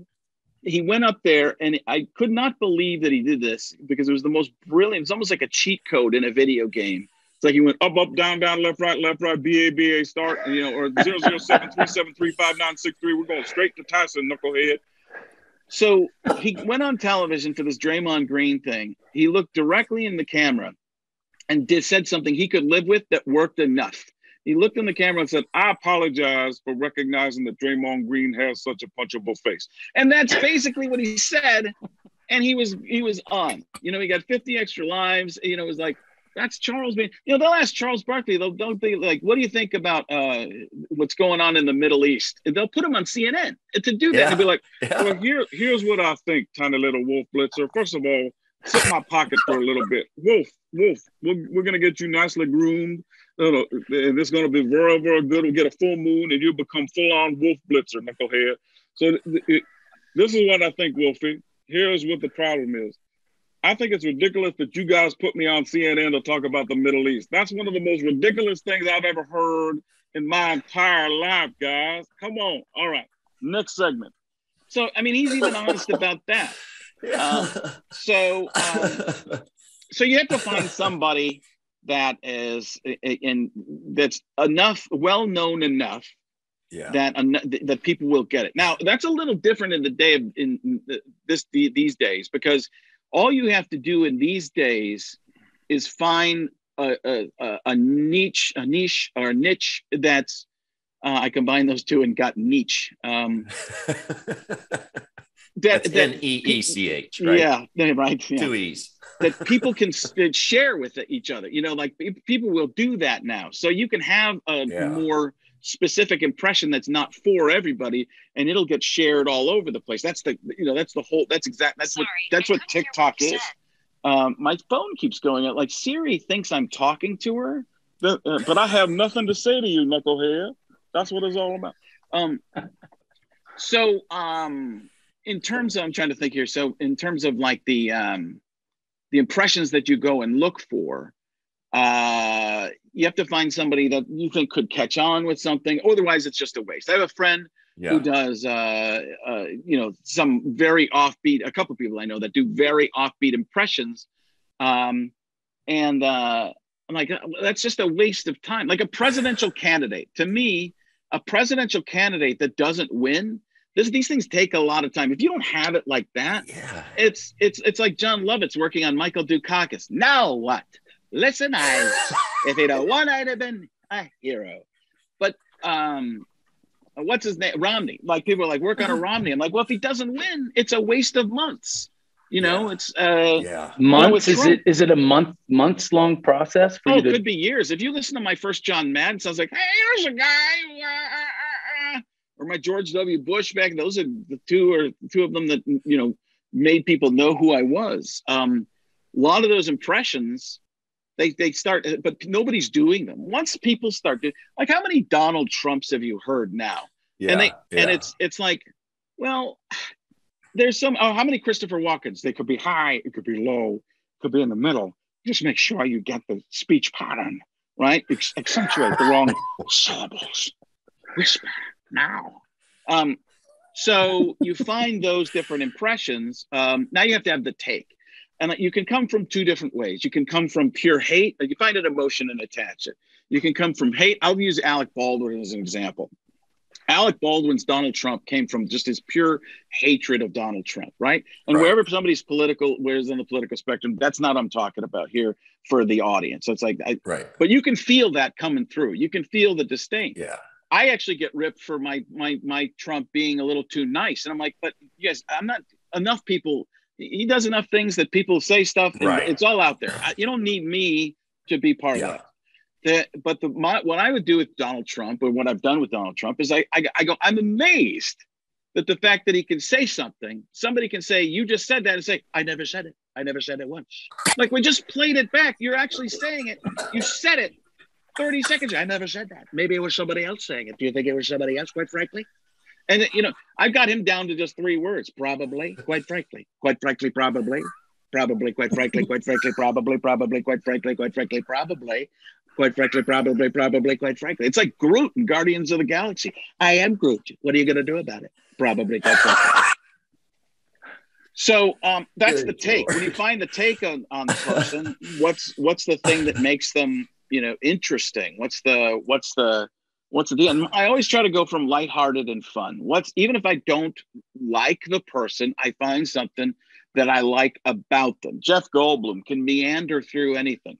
he went up there and I could not believe that he did this because it was the most brilliant. It's almost like a cheat code in a video game. It's like he went up, up, down, down, left, right, left, right, B A B A start, you know, or zero zero seven three seven three five nine six three. We're going straight to Tyson, knucklehead. So he went on television for this Draymond Green thing. He looked directly in the camera and did said something he could live with that worked enough. He looked in the camera and said, I apologize for recognizing that Draymond Green has such a punchable face. And that's basically what he said. And he was he was on. You know, he got 50 extra lives. You know, it was like, that's Charles being, you know, they'll ask Charles Barkley, they'll don't they like, what do you think about uh, what's going on in the Middle East? And they'll put him on CNN to do that yeah. and be like, yeah. well, here, here's what I think, tiny little wolf blitzer. First of all, sit my pocket for a little bit. Wolf, Wolf, we're, we're gonna get you nicely groomed no, no, and it's going to be very, very good. We'll get a full moon, and you'll become full-on wolf blitzer, knucklehead. So it, this is what I think, Wolfie. Here's what the problem is. I think it's ridiculous that you guys put me on CNN to talk about the Middle East. That's one of the most ridiculous things I've ever heard in my entire life, guys. Come on. All right. Next segment. So, I mean, he's even honest about that. Uh, so, um, so you have to find somebody that is in that's enough well known enough yeah. that that people will get it. Now that's a little different in the day of in this these days because all you have to do in these days is find a, a, a niche a niche or a niche that's uh, I combine those two and got niche. Um, that, That's N E E C H, right? Yeah, right. Yeah. Two E's. that people can share with each other. You know, like people will do that now. So you can have a yeah. more specific impression that's not for everybody, and it'll get shared all over the place. That's the you know that's the whole. That's exact. That's Sorry, what that's what TikTok is. Um, my phone keeps going out. Like Siri thinks I'm talking to her, but, uh, but I have nothing to say to you, knucklehead. That's what it's all about. Um, so um, in terms of, I'm trying to think here. So in terms of like the um, the impressions that you go and look for, uh, you have to find somebody that you think could catch on with something. Otherwise, it's just a waste. I have a friend yeah. who does, uh, uh, you know, some very offbeat. A couple people I know that do very offbeat impressions, um, and uh, I'm like, that's just a waste of time. Like a presidential candidate, to me, a presidential candidate that doesn't win this, these things take a lot of time. If you don't have it like that, yeah. it's it's it's like Jon Lovitz working on Michael Dukakis. Now what? Listen, I if he'd have won, I'd have been a hero. But um, what's his name? Romney. Like people are like, work on a Romney. I'm like, well, if he doesn't win, it's a waste of months. You know, yeah. it's uh, yeah, months. You know, is it is it a month months long process? For oh, it to- could be years. If you listen to my first John Madden, sounds like, hey, here's a guy. Uh, or my George W. Bush back. Those are the two or two of them that you know made people know who I was. Um, a lot of those impressions, they they start, but nobody's doing them. Once people start to like, how many Donald Trumps have you heard now? Yeah, and they yeah. and it's it's like, well, there's some. Oh, how many Christopher Walkens? They could be high, it could be low, could be in the middle. Just make sure you get the speech pattern right. accentuate the wrong syllables. Whisper now. Um, so you find those different impressions. Um, now you have to have the take. And you can come from two different ways. You can come from pure hate, you find an emotion and attach it. You can come from hate. I'll use Alec Baldwin as an example. Alec Baldwin's Donald Trump came from just his pure hatred of Donald Trump, right? And right. wherever somebody's political, where's in the political spectrum, that's not I'm talking about here for the audience. So it's like, I, right. But you can feel that coming through. You can feel the disdain. Yeah. I actually get ripped for my my my Trump being a little too nice, and I'm like, but yes, I'm not enough people. He does enough things that people say stuff, and Right. it's all out there. I, you don't need me to be part Yeah. of that. But the my, what I would do with Donald Trump, or what I've done with Donald Trump, is I, I I go, I'm amazed that the fact that he can say something, somebody can say, "You just said that," and say, "I never said it. I never said it once." Like we just played it back. You're actually saying it. You said it. 30 seconds. I never said that. Maybe it was somebody else saying it. Do you think it was somebody else, quite frankly? And, you know, I've got him down to just three words probably, quite frankly, quite frankly, probably, probably, quite frankly, quite frankly, probably, probably, quite frankly, quite frankly, probably, quite frankly, probably, probably, quite frankly. It's like Groot in Guardians of the Galaxy. I am Groot. What are you going to do about it? Probably, quite frankly. So um, that's the take. When you find the take on, on the person, what's what's the thing that makes them, you know, interesting? What's the what's the what's the? And I always try to go from lighthearted and fun. What's even if I don't like the person, I find something that I like about them. Jeff Goldblum can meander through anything.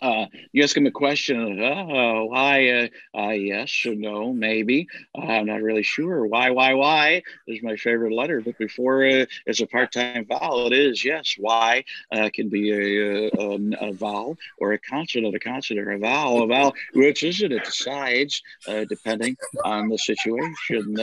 Uh, you ask him a question, oh, why, uh, uh, yes or no, maybe. Uh, I'm not really sure. Why, why, why is my favorite letter. But before uh, it's a part time vowel, it is yes. Why uh, can be a, a, a vowel or a consonant, a consonant, or a vowel, a vowel. Which is it? It decides depending on the situation.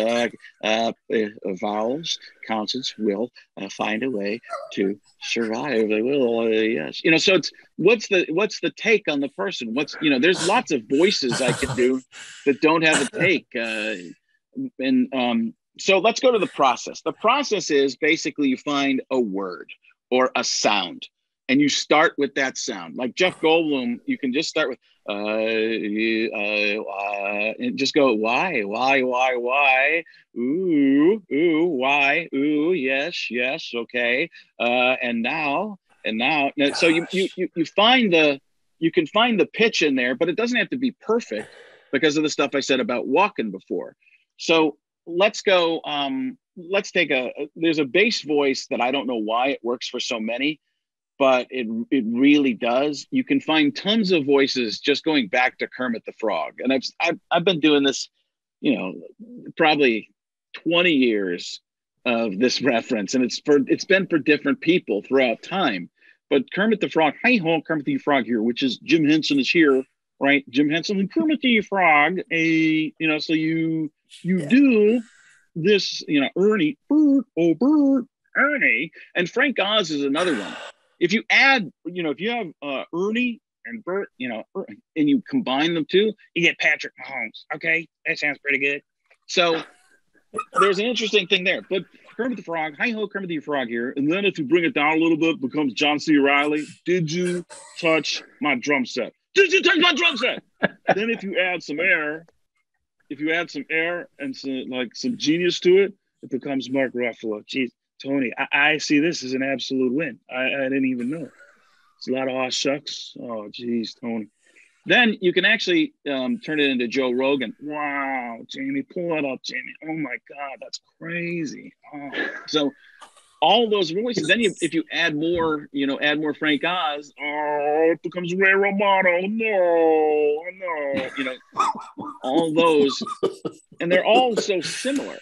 Vowels, consonants will uh, find a way to survive. They will, uh, yes. You know, so it's what's the what's the take on the person? What's you know, there's lots of voices I can do that don't have a take. Uh, and um, so let's go to the process. The process is basically you find a word or a sound, and you start with that sound. Like Jeff Goldblum, you can just start with uh, uh, uh and just go why, why, why, why, ooh, ooh, why, ooh, yes, yes, okay, uh, and now, and now, now so you, you you you find the you can find the pitch in there, but it doesn't have to be perfect because of the stuff I said about walking before. So let's go. Um, let's take a. There's a bass voice that I don't know why it works for so many, but it it really does. You can find tons of voices just going back to Kermit the Frog, and I've I've, I've been doing this, you know, probably 20 years of this reference, and it's for it's been for different people throughout time. But Kermit the Frog, hey ho, Kermit the Frog here, which is Jim Henson is here, right? Jim Henson and Kermit the Frog, a you know, so you you Yeah. do this, you know, Ernie, Bert, oh Bert, Ernie, and Frank Oz is another one. If you add, you know, if you have uh, Ernie and Bert, you know, and you combine them two, you get Patrick Mahomes. Okay, that sounds pretty good. So there's an interesting thing there. But Kermit the Frog, hi ho, Kermit the Frog here. And then if you bring it down a little bit, becomes John C. Reilly. Did you touch my drum set? Did you touch my drum set? then if you add some air, if you add some air and some like some genius to it, it becomes Mark Ruffalo. Jeez, Tony, I, I see this as an absolute win. I, I didn't even know. It's a lot of aw shucks. Oh, geez, Tony. Then you can actually um, turn it into Joe Rogan. Wow, Jamie, pull that up, Jamie. Oh my God, that's crazy. Oh. So all those voices. Then you, if you add more, you know, add more Frank Oz. Oh, it becomes Ray Romano. No, no, you know, all those, and they're all so similar.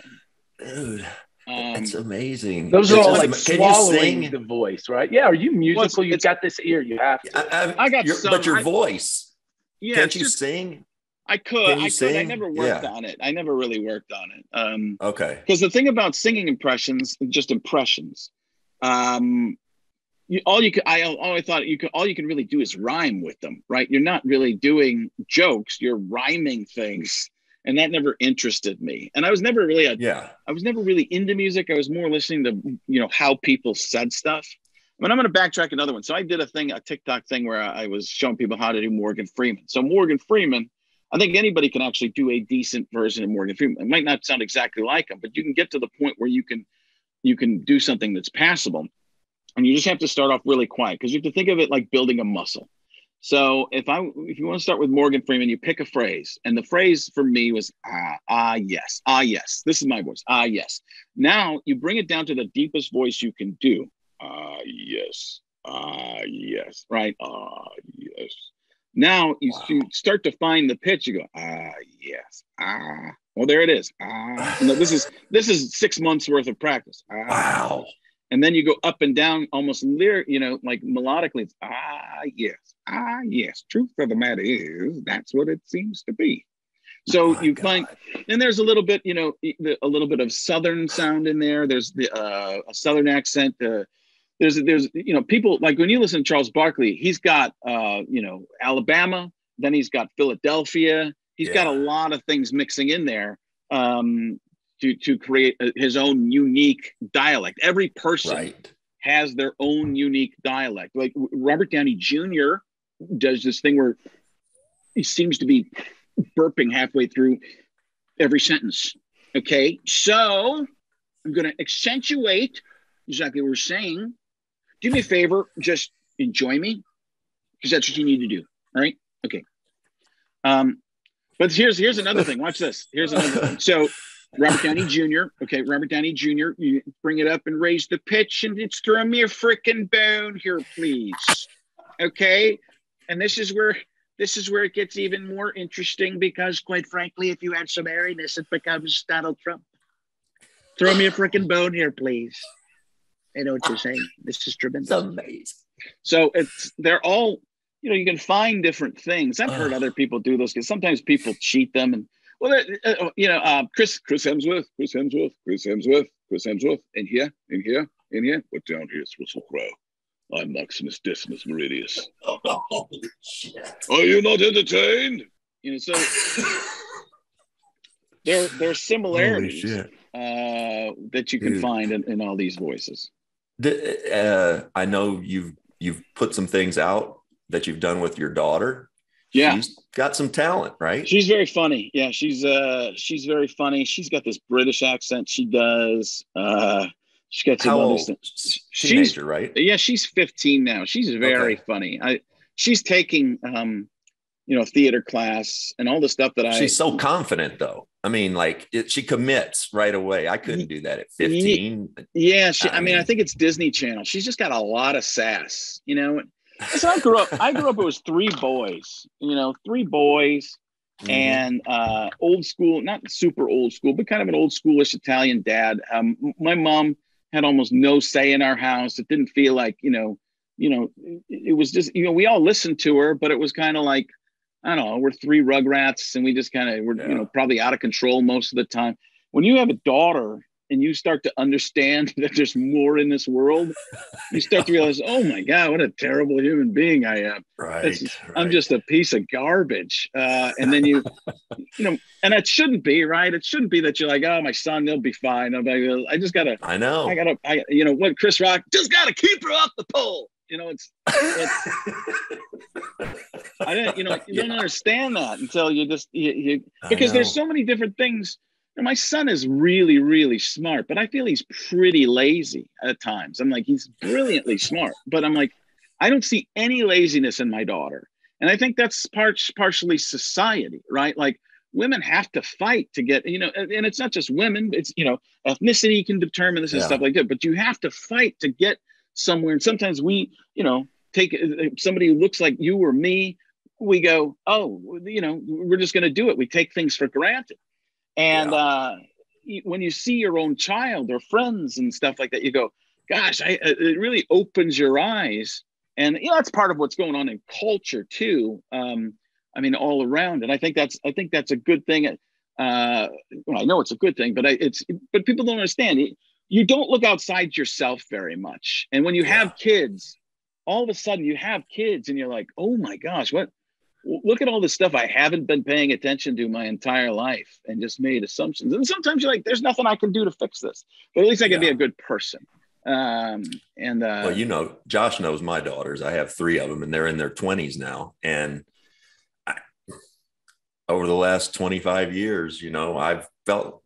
Dude, Um, it's amazing. Those It's are all like can you swallowing sing? the voice, right? Yeah. Are you musical? You've got this ear. You have to. I, I got your- some- but your I- voice. yeah, Can't you just- sing? I could, Can you I could. I never worked Yeah. on it. I never really worked on it. Um, Okay. because the thing about singing impressions, just impressions, um, you, all you could, I always thought you could, all you can really do is rhyme with them, right? You're not really doing jokes. You're rhyming things, and that never interested me. And I was never really a Yeah. I was never really into music. I was more listening to, you know, how people said stuff. But I'm going to backtrack another one. So I did a thing, a TikTok thing where I was showing people how to do Morgan Freeman. So Morgan Freeman, I think anybody can actually do a decent version of Morgan Freeman. It might not sound exactly like him, but you can get to the point where you can, you can do something that's passable. And you just have to start off really quiet because you have to think of it like building a muscle. So if I if you want to start with Morgan Freeman, you pick a phrase, and the phrase for me was ah ah yes ah yes. This is my voice ah yes. Now you bring it down to the deepest voice you can do ah yes ah yes right ah yes. Now you, Wow. you start to find the pitch. You go ah yes. Ah, well, there it is. Ah, no, this is this is six months worth of practice. Ah. Wow. And then you go up and down, almost lyric, you know, like melodically. It's, ah, yes. Ah, yes. Truth of the matter is, that's what it seems to be. So Oh you God. find, and there's a little bit, you know, the- a little bit of southern sound in there. There's the uh, a southern accent. Uh, there's there's you know people like when you listen to Charles Barkley, he's got uh, you know Alabama, then he's got Philadelphia. He's got a lot of things mixing in there um, to to create uh, his own unique dialect. Every person Right. has their own unique dialect. Like Robert Downey Jr. does this thing where he seems to be burping halfway through every sentence. Okay, so I'm going to accentuate exactly what we're saying. Do me a favor, just enjoy me, because that's what you need to do. All right. Okay. Um, but here's here's another thing. Watch this. Here's another thing. So Robert Downey Jr. Okay, Robert Downey Jr. You bring it up and raise the pitch, and it's throw me a freaking bone here, please. Okay, and this is where this is where it gets even more interesting because, quite frankly, if you add some airiness, it becomes Donald Trump. Throw me a freaking bone here, please. I know what you're saying. This is tremendous. amazing. So it's they're all you know you can find different things. I've heard other people do this because sometimes people cheat them and well uh, you know uh, Chris Chris Hemsworth Chris Hemsworth Chris Hemsworth Chris Hemsworth in here in here in here but down here it's Russell Crowe. I'm Maximus Decimus Meridius. Holy shit. Are you not entertained? You know so there there are similarities uh, that you can Dude. find in, in all these voices. The- uh, I know you've you've put some things out that you've done with your daughter. Yeah. She's got some talent, right? She's very funny. Yeah, she's uh she's very funny. She's got this British accent. She does. Uh she's got some old? Teenager, right? Yeah, she's 15 now. She's very Okay. funny. I she's taking um you know theater class and all the stuff that I She's so confident, though. I mean, like it, she commits right away. I couldn't do that at 15. yeah, she, I I mean, I think it's Disney Channel. She's just got a lot of sass, you know. So I grew up. I grew up. It was three boys, you know, three boys. Mhm. and uh, old school, not super old school, but kind of an old schoolish Italian dad. Um, my mom had almost no say in our house. It didn't feel like you know, you know, it, was just you know we all listened to her, but it was kind of like I don't know, we're three rugrats, and we just kind of were you Yeah. know probably out of control most of the time. When you have a daughter and you start to understand that there's more in this world, you start to realize, oh my god, what a terrible human being I am. right, It's- I'm just a piece of garbage. Uh, and then you, you know, and it shouldn't be right. It shouldn't be that you're like, oh, my son, they'll be fine. I'm like, I just gotta, I know. I gotta, I, you know, what Chris Rock just gotta keep her off the pole. You know, it's, it's I didn't, you know, you don't understand that until you just, you, you because there's so many different things. And my son is really, really smart, but I feel he's pretty lazy at times. I'm like, he's brilliantly smart, but I'm like, I don't see any laziness in my daughter. And I think that's part, partially society, right? Like women have to fight to get, you know, and and it's not just women, it's, you know, ethnicity can determine this and Yeah. stuff like that, but you have to fight to get somewhere. And sometimes we, you know, take uh, somebody who looks like you or me, we go, oh, you know, we're just going to do it. We take things for granted. And Yeah. uh, when you see your own child or friends and stuff like that, you go, gosh, I, uh, it really opens your eyes. And you know, that's part of what's going on in culture too. Um, I mean, all around. And I think that's, I think that's a good thing. Uh, well, I know it's a good thing, but I, it's, but people don't understand. You- You don't look outside yourself very much. And when you Yeah. have kids, all of a sudden you have kids and you're like, oh my gosh, what, look at all the stuff I haven't been paying attention to my entire life and just made assumptions. And sometimes you're like, there's nothing I can do to fix this, but at least I can be a good person. Um, and uh, well, you know, Josh knows my daughters. I have three of them, and they're in their twenties now. And I, over the last twenty five years, you know, I've felt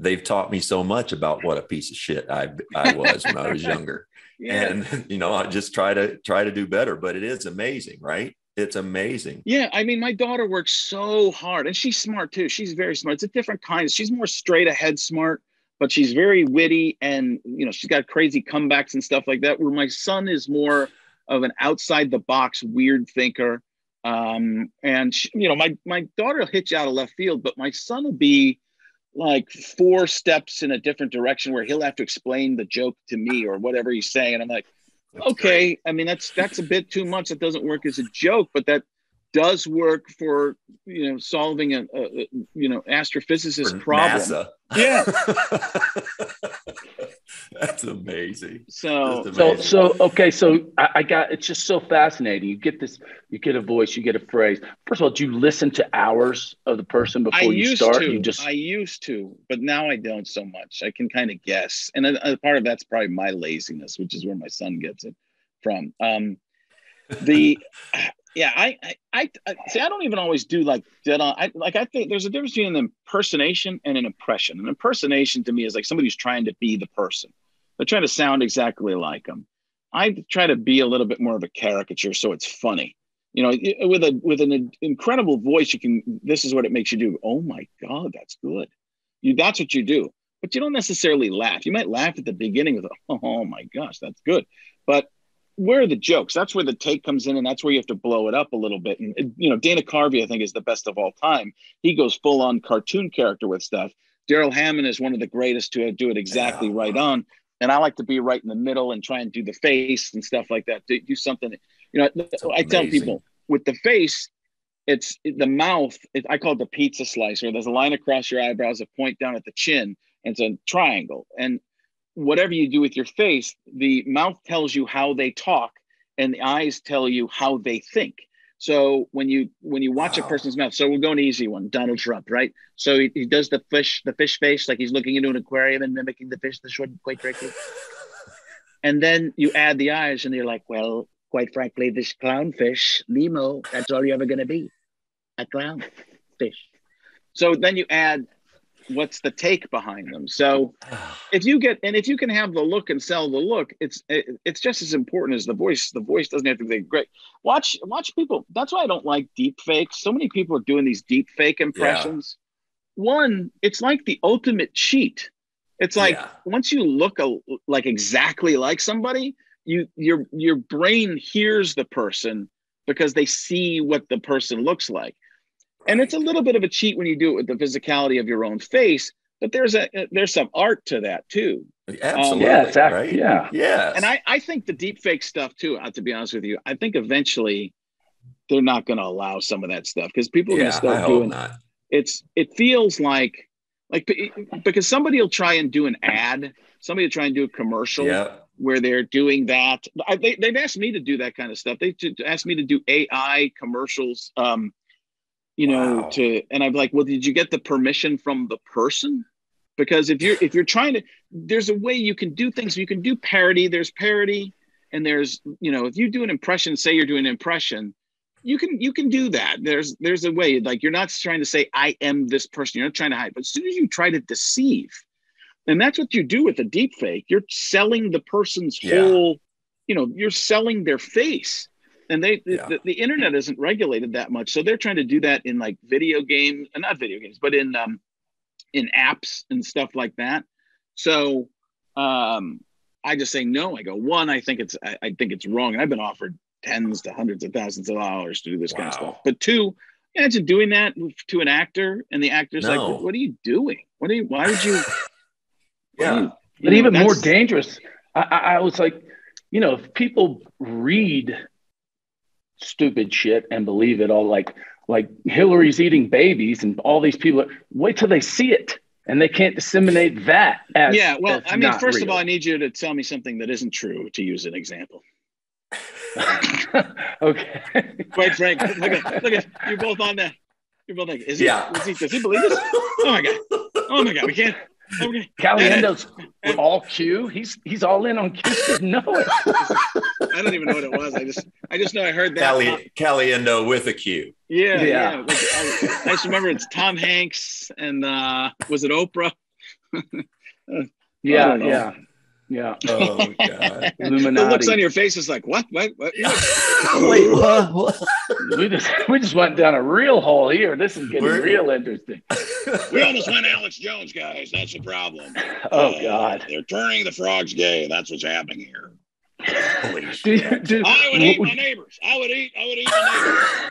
they've taught me so much about what a piece of shit I I was when I was younger. yeah, And you know, I just try to try to do better. But it is amazing, right? It's amazing. yeah. I mean, my daughter works so hard, and she's smart too. She's very smart. It's a different kind. She's more straight ahead smart, but she's very witty, and you know, she's got crazy comebacks and stuff like that. Where my son is more of an outside the box weird thinker. Um, and she, you know, my my daughter will hit you out of left field, but my son will be like four steps in a different direction where he'll have to explain the joke to me or whatever he's saying. And I'm like, That's okay, great. I mean that's that's a bit too much. That doesn't work as a joke, but that does work for you know solving a, a a, you know astrophysicist For problem. NASA. Yeah. That's amazing. So Just So, amazing. so okay, so I, I got it's just so fascinating. You get this, you get a voice, you get a phrase. First of all, do you listen to hours of the person before I you used start? to. You just I used to, but now I don't so much. I can kind of guess, and a, a part of that's probably my laziness, which is where my son gets it from. Um, the yeah, I, I I see. I don't even always do like dead on. I like. I think there's a difference between an impersonation and an impression. An impersonation to me is like somebody who's trying to be the person. They're trying to sound exactly like them. I try to be a little bit more of a caricature, so it's funny. You know, with a with an incredible voice, you can. This is what it makes you do. Oh my god, that's good. You that's what you do, but you don't necessarily laugh. You might laugh at the beginning with, oh my gosh, that's good, but where are the jokes? That's where the take comes in, and that's where you have to blow it up a little bit. And you know, Dana Carvey, I think, is the best of all time. He goes full on cartoon character with stuff. Darrell Hammond is one of the greatest to do it exactly Yeah. right on. And I like to be right in the middle and try and do the face and stuff like that. Do, do something, you know. I tell people with the face, it's the mouth. It, I call it the pizza slicer. there's a line across your eyebrows, a point down at the chin, and it's a triangle. And whatever you do with your face, the mouth tells you how they talk, and the eyes tell you how they think. So when you when you watch a person's mouth, so we'll go an easy one, Donald Trump, right? So he, he does the fish the fish face like he's looking into an aquarium and mimicking the fish, the short quite frankly. and then you add the eyes, and you're like, well, quite frankly, this clownfish, Nemo, that's all you're ever going to be, a clownfish. So then you add what's the take behind them. So if you get and if you can have the look and sell the look, it's it, it's just as important as the voice. The voice doesn't have to be great. Watch watch people. That's why I don't like deep fakes. So many people are doing these deep fake impressions. One, it's like the ultimate cheat. It's like Yeah. once you look a, like exactly like somebody, you your your brain hears the person because they see what the person looks like. And it's a little bit of a cheat when you do it with the physicality of your own face, but there's a there's some art to that too. Absolutely. yeah, exactly. Right? Yeah. Yes. And I I think the deep fake stuff too. uh, To be honest with you, I think eventually they're not going to allow some of that stuff because people are yeah, going to start I doing not. it's it feels like like because somebody will try and do an ad somebody will try and do a commercial Yeah. where they're doing that I, they, they've asked me to do that kind of stuff they t- asked me to do ai commercials um you know Wow. to and i'm like well did you get the permission from the person? Because if you're if you're trying to there's a way you can do things. You can do parody. There's parody and there's you know if you do an impression say you're doing an impression you can you can do that. There's there's a way. Like you're not trying to say i am this person. You're not trying to hide. But as soon as you try to deceive and that's what you do with a deep fake you're selling the person's Yeah. whole you know you're selling their face and they Yeah. the, the internet isn't regulated that much. So they're trying to do that in like video games uh, not video games but in um in apps and stuff like that. So um i just say no. I go one i think it's i, I think it's wrong. And i've been offered tens to hundreds of thousands of dollars to do this kind of stuff. But two imagine doing that to an actor and the actor's No. like what are you doing? What are you why would you Yeah. you But know, even more dangerous, I, I, I was like, you know, if people read stupid shit and believe it all, like like Hillary's eating babies and all these people, wait till they see it and they can't disseminate that. As, yeah well i mean first of all i need you to tell me something that isn't true to use an example okay. quite frank look at look at you're both on that you're both like is he, Yeah. is he does he believe this oh my god oh my god we can't okay Caliendo's all Q. He's he's all in on Q. It. I don't even know what it was. I just I just know I heard that. Cali- Caliendo with a Q. yeah, Yeah. yeah. Like, I, I just remember it's Tom Hanks and uh was it Oprah? Yeah, don't yeah, yeah. Oh God. the looks on your face is like what? What? what? Wait, what? what? we just we just went down a real hole here. This is getting We're- real interesting. we almost went Alex Jones, guys. That's the problem. Oh Uh, God. they're turning the frogs gay. That's what's happening here. Holy Do you, do, I would eat my neighbors. I would eat. I would eat my neighbors.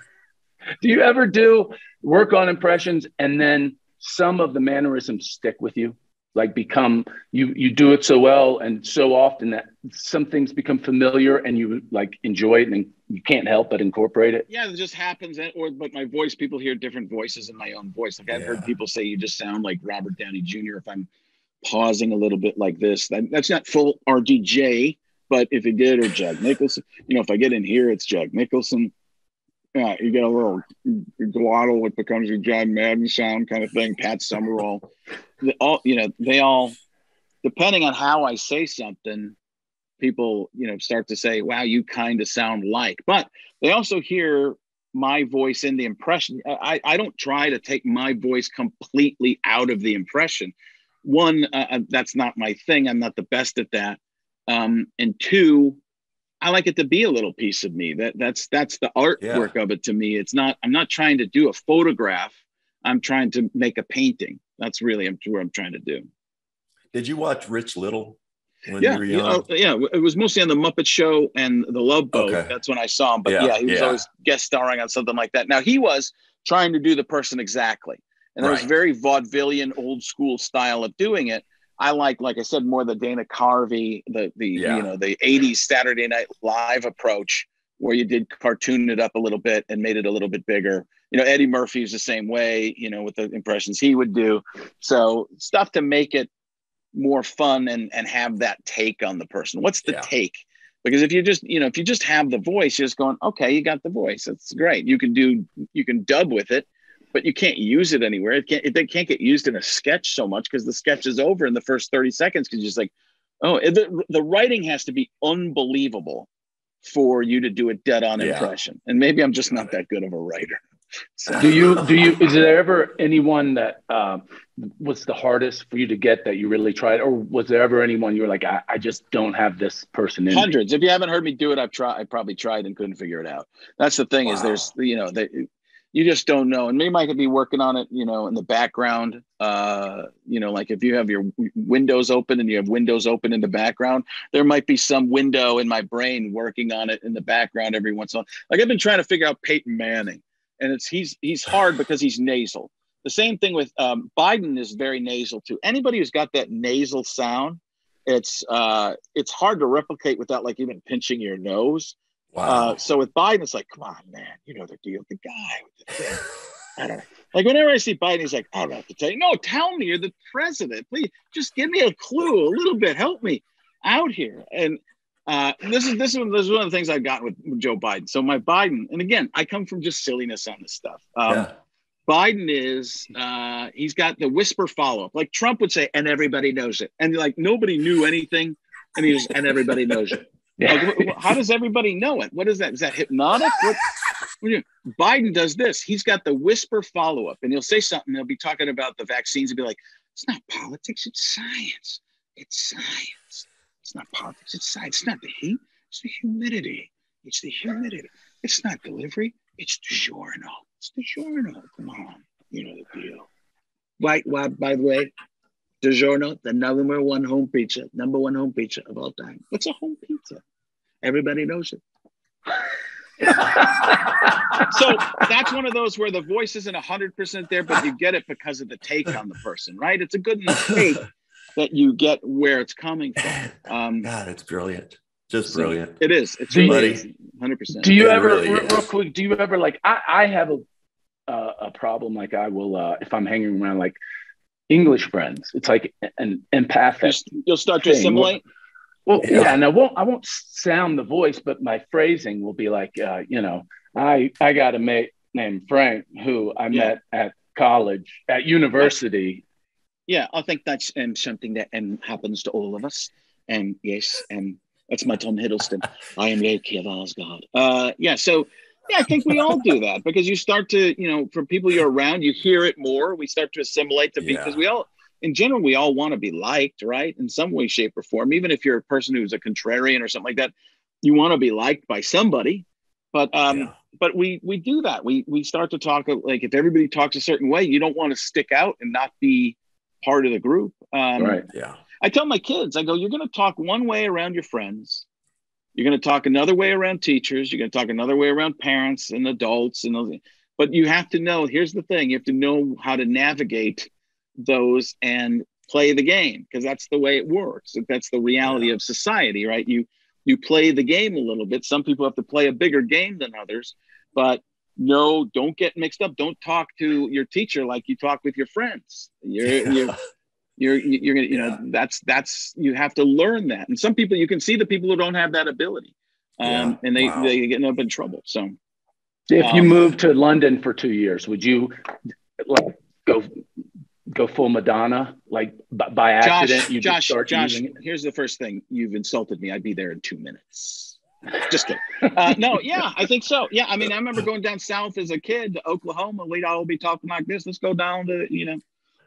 do you ever do work on impressions and then some of the mannerisms stick with you? Like become you you do it so well and so often that some things become familiar and you like enjoy it and you can't help but incorporate it. Yeah, it just happens. Or but my voice, people hear different voices in my own voice. Like I've heard people say you just sound like Robert Downey Jr. if I'm pausing a little bit like this. That, that's not full RDJ, but if it did, or Jack Nicholson, you know, if I get in here, it's Jack Nicholson. Yeah, you get a little glottal, it becomes a John Madden sound kind of thing. Pat Summerall, all you know, they all, depending on how I say something, people you know start to say, "Wow, you kind of sound like." But they also hear my voice in the impression. I I don't try to take my voice completely out of the impression. One, uh, uh, that's not my thing. I'm not the best at that. Um, and two, I like it to be a little piece of me. That that's that's the artwork of it to me. It's not. I'm not trying to do a photograph. I'm trying to make a painting. That's really what I'm trying to do. Did you watch Rich Little when Yeah, you were yeah, young? uh, yeah. It was mostly on the Muppet Show and the Love Boat. Okay. That's when I saw him. But Yeah, yeah, he was yeah. always guest starring on something like that. Now he was trying to do the person exactly, and there was very vaudevillian, old school style of doing it. I like, like I said, more the Dana Carvey, the the Yeah. you know the '80s Saturday Night Live approach, where you did cartoon it up a little bit and made it a little bit bigger. You know, Eddie Murphy's the same way. You know, with the impressions he would do. So stuff to make it more fun and and have that take on the person. What's the Yeah. take? Because if you just you know if you just have the voice, you're just going okay, you got the voice. That's great. You can do you can dub with it, but you can't use it anywhere. It can't it can't get used in a sketch so much because the sketch is over in the first thirty seconds because you're just like oh the the writing has to be unbelievable for you to do a dead on Yeah. impression. And maybe I'm just not that good of a writer. So, Do you do you is there ever anyone that um, was the hardest for you to get that you really tried, or was there ever anyone you were like, I, I just don't have this person in me? hundreds. If you haven't heard me do it, I've tried. I probably tried and couldn't figure it out. That's the thing is there's you know that you just don't know. And maybe I could be working on it, you know, in the background. Uh, you know, like if you have your windows open and you have windows open in the background, there might be some window in my brain working on it in the background every once in a while. Like I've been trying to figure out Peyton Manning, and it's he's he's hard because he's nasal. The same thing with um, Biden is very nasal too. Anybody who's got that nasal sound, it's uh, it's hard to replicate without like even pinching your nose. Wow. Uh, so with Biden, it's like, come on, man, you know the deal. The guy with the. I don't know. Like whenever I see Biden, he's like, I don't have to tell you. No, tell me you're the president. Please just give me a clue, a little bit. Help me out here. And uh, this is this is this is one of the things I've gotten with, with Joe Biden. So my Biden, and again, I come from just silliness on this stuff. Um, yeah. Biden is uh, he's got the whisper follow up, like Trump would say, and everybody knows it, and like nobody knew anything, and he was, and everybody knows it. Like, wh- wh- how does everybody know it? What is that? Is that hypnotic? What, Biden does this. He's got the whisper follow up, and he'll say something. He'll be talking about the vaccines and be like, "It's not politics. It's science. It's science. It's not politics. It's science. It's not the heat. It's the humidity. It's the humidity. It's not delivery. It's the DiGiorno. It's the DiGiorno. Come on, you know the deal. Right. Why? By the way, DiGiorno, the number one home pizza, number one home pizza of all time. What's a home pizza? Everybody knows it. So that's one of those where the voice isn't hundred percent there, but you get it because of the take on the person, right? It's a good enough take that you get where it's coming from. Um, God, it's brilliant. Just so brilliant. It is. It's Do you- really hundred percent. do you It ever really real, real quick? Do you ever like? I, I have a uh, a problem. Like I will uh, if I'm hanging around like English friends. It's like an empathic. You'll start to thing. assimilate. Well, Yeah. yeah. and I won't I won't sound the voice, but my phrasing will be like, uh, you know, I I got a mate named Frank who I Yeah. met at college at university. Yeah, I think that's um, something that um, happens to all of us. And yes, and that's my Tom Hiddleston. I am Loki of Asgard. Uh, yeah, so yeah, I think we all do that because you start to, you know, for people you're around, you hear it more. We start to assimilate to because we all, in general, we all want to be liked, right? In some way, shape, or form. Even if you're a person who's a contrarian or something like that, you want to be liked by somebody. But um, Yeah. but we we do that. We we start to talk like if everybody talks a certain way, you don't want to stick out and not be part of the group. Um, right. Yeah. I tell my kids, I go, you're going to talk one way around your friends. You're going to talk another way around teachers. You're going to talk another way around parents and adults and those. but you have to know. Here's the thing: you have to know how to navigate those and play the game because that's the way it works. That's the reality yeah. of society, right? You you play the game a little bit. Some people have to play a bigger game than others, but no, don't get mixed up. Don't talk to your teacher like you talk with your friends. You're yeah. you're you're you're gonna you know that's that's you have to learn that. And some people you can see the people who don't have that ability, um, yeah. and they wow. they get up in trouble. So, if um, you moved to London for two years, would you like go go full Madonna like by accident? Josh, you Josh, start Josh. Here's the first thing you've insulted me. I'd be there in two minutes. Just kidding. Uh, no, yeah, I think so. Yeah, I mean, I remember going down south as a kid to Oklahoma. We'd all be talking like this. Let's go down to you know,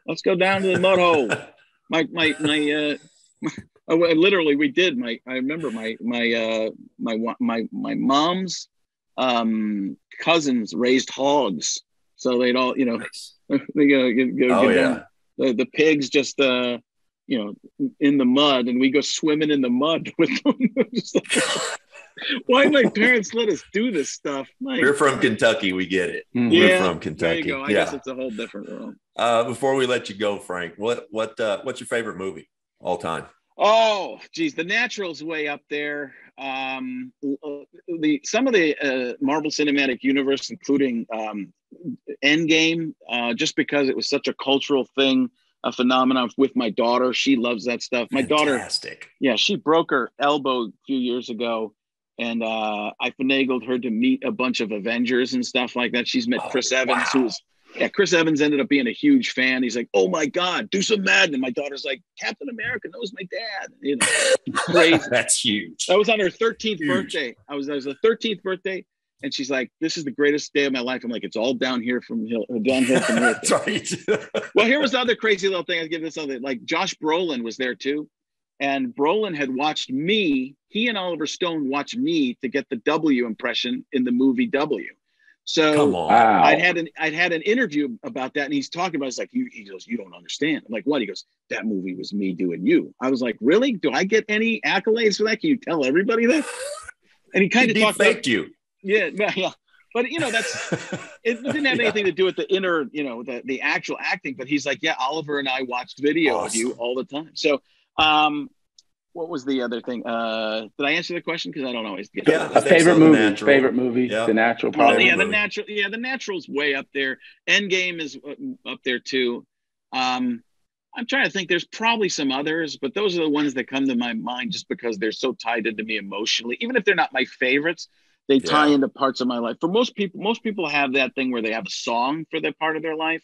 let's go down to the mud hole. My my my. uh my, oh, literally, we did. My I remember my my uh my my my mom's um cousins raised hogs, so they'd all you know nice. they go, go, go oh, yeah. The, the pigs just uh you know in the mud and we go swimming in the mud with them. Why my parents let us do this stuff? My we're from kentucky. We get it. Mm-hmm. we're from kentucky. i yeah. guess it's a whole different world. Uh, before we let you go frank what what uh, what's your favorite movie all time oh geez the natural's way up there um the some of the uh, marvel cinematic universe including um endgame uh just because it was such a cultural thing a phenomenon with my daughter. She loves that stuff. My Fantastic. daughter, yeah, she broke her elbow a few years ago, and uh, I finagled her to meet a bunch of Avengers and stuff like that. She's met oh, Chris Evans, wow. who's yeah, Chris Evans ended up being a huge fan. He's like, "Oh my God, do some Madden!" And my daughter's like, "Captain America knows my dad." You know, crazy. That's huge. That was on her 13th birthday. I was, I was the 13th birthday and she's like, "This is the greatest day of my life." I'm like, "It's all down here from hill, uh, downhill from here." Right. well, here was the other crazy little thing. I give this other like Josh Brolin was there too, and Brolin had watched me. He and Oliver Stone watched me to get the W impression in the movie W. So I'd had an I'd had an interview about that, and he's talking about. It's like you, he goes, "You don't understand." I'm like, "What?" He goes, "That movie was me doing you." I was like, "Really? Do I get any accolades for that? Can you tell everybody that?" And he kind of talked about you. Yeah, yeah. But you know, that's it didn't have yeah. anything to do with the inner, you know, the the actual acting. But he's like, yeah, Oliver and I watched video awesome. of you all the time. So, um, what was the other thing? Uh, did I answer the question? Because I don't always get yeah, a favorite so, movie. Favorite movie. Yeah. The Natural. Well, yeah, the natural. Yeah, the Natural's way up there. Endgame is uh, up there too. Um, I'm trying to think. There's probably some others, but those are the ones that come to my mind just because they're so tied into me emotionally. Even if they're not my favorites, they tie yeah. into parts of my life. For most people, most people have that thing where they have a song for that part of their life.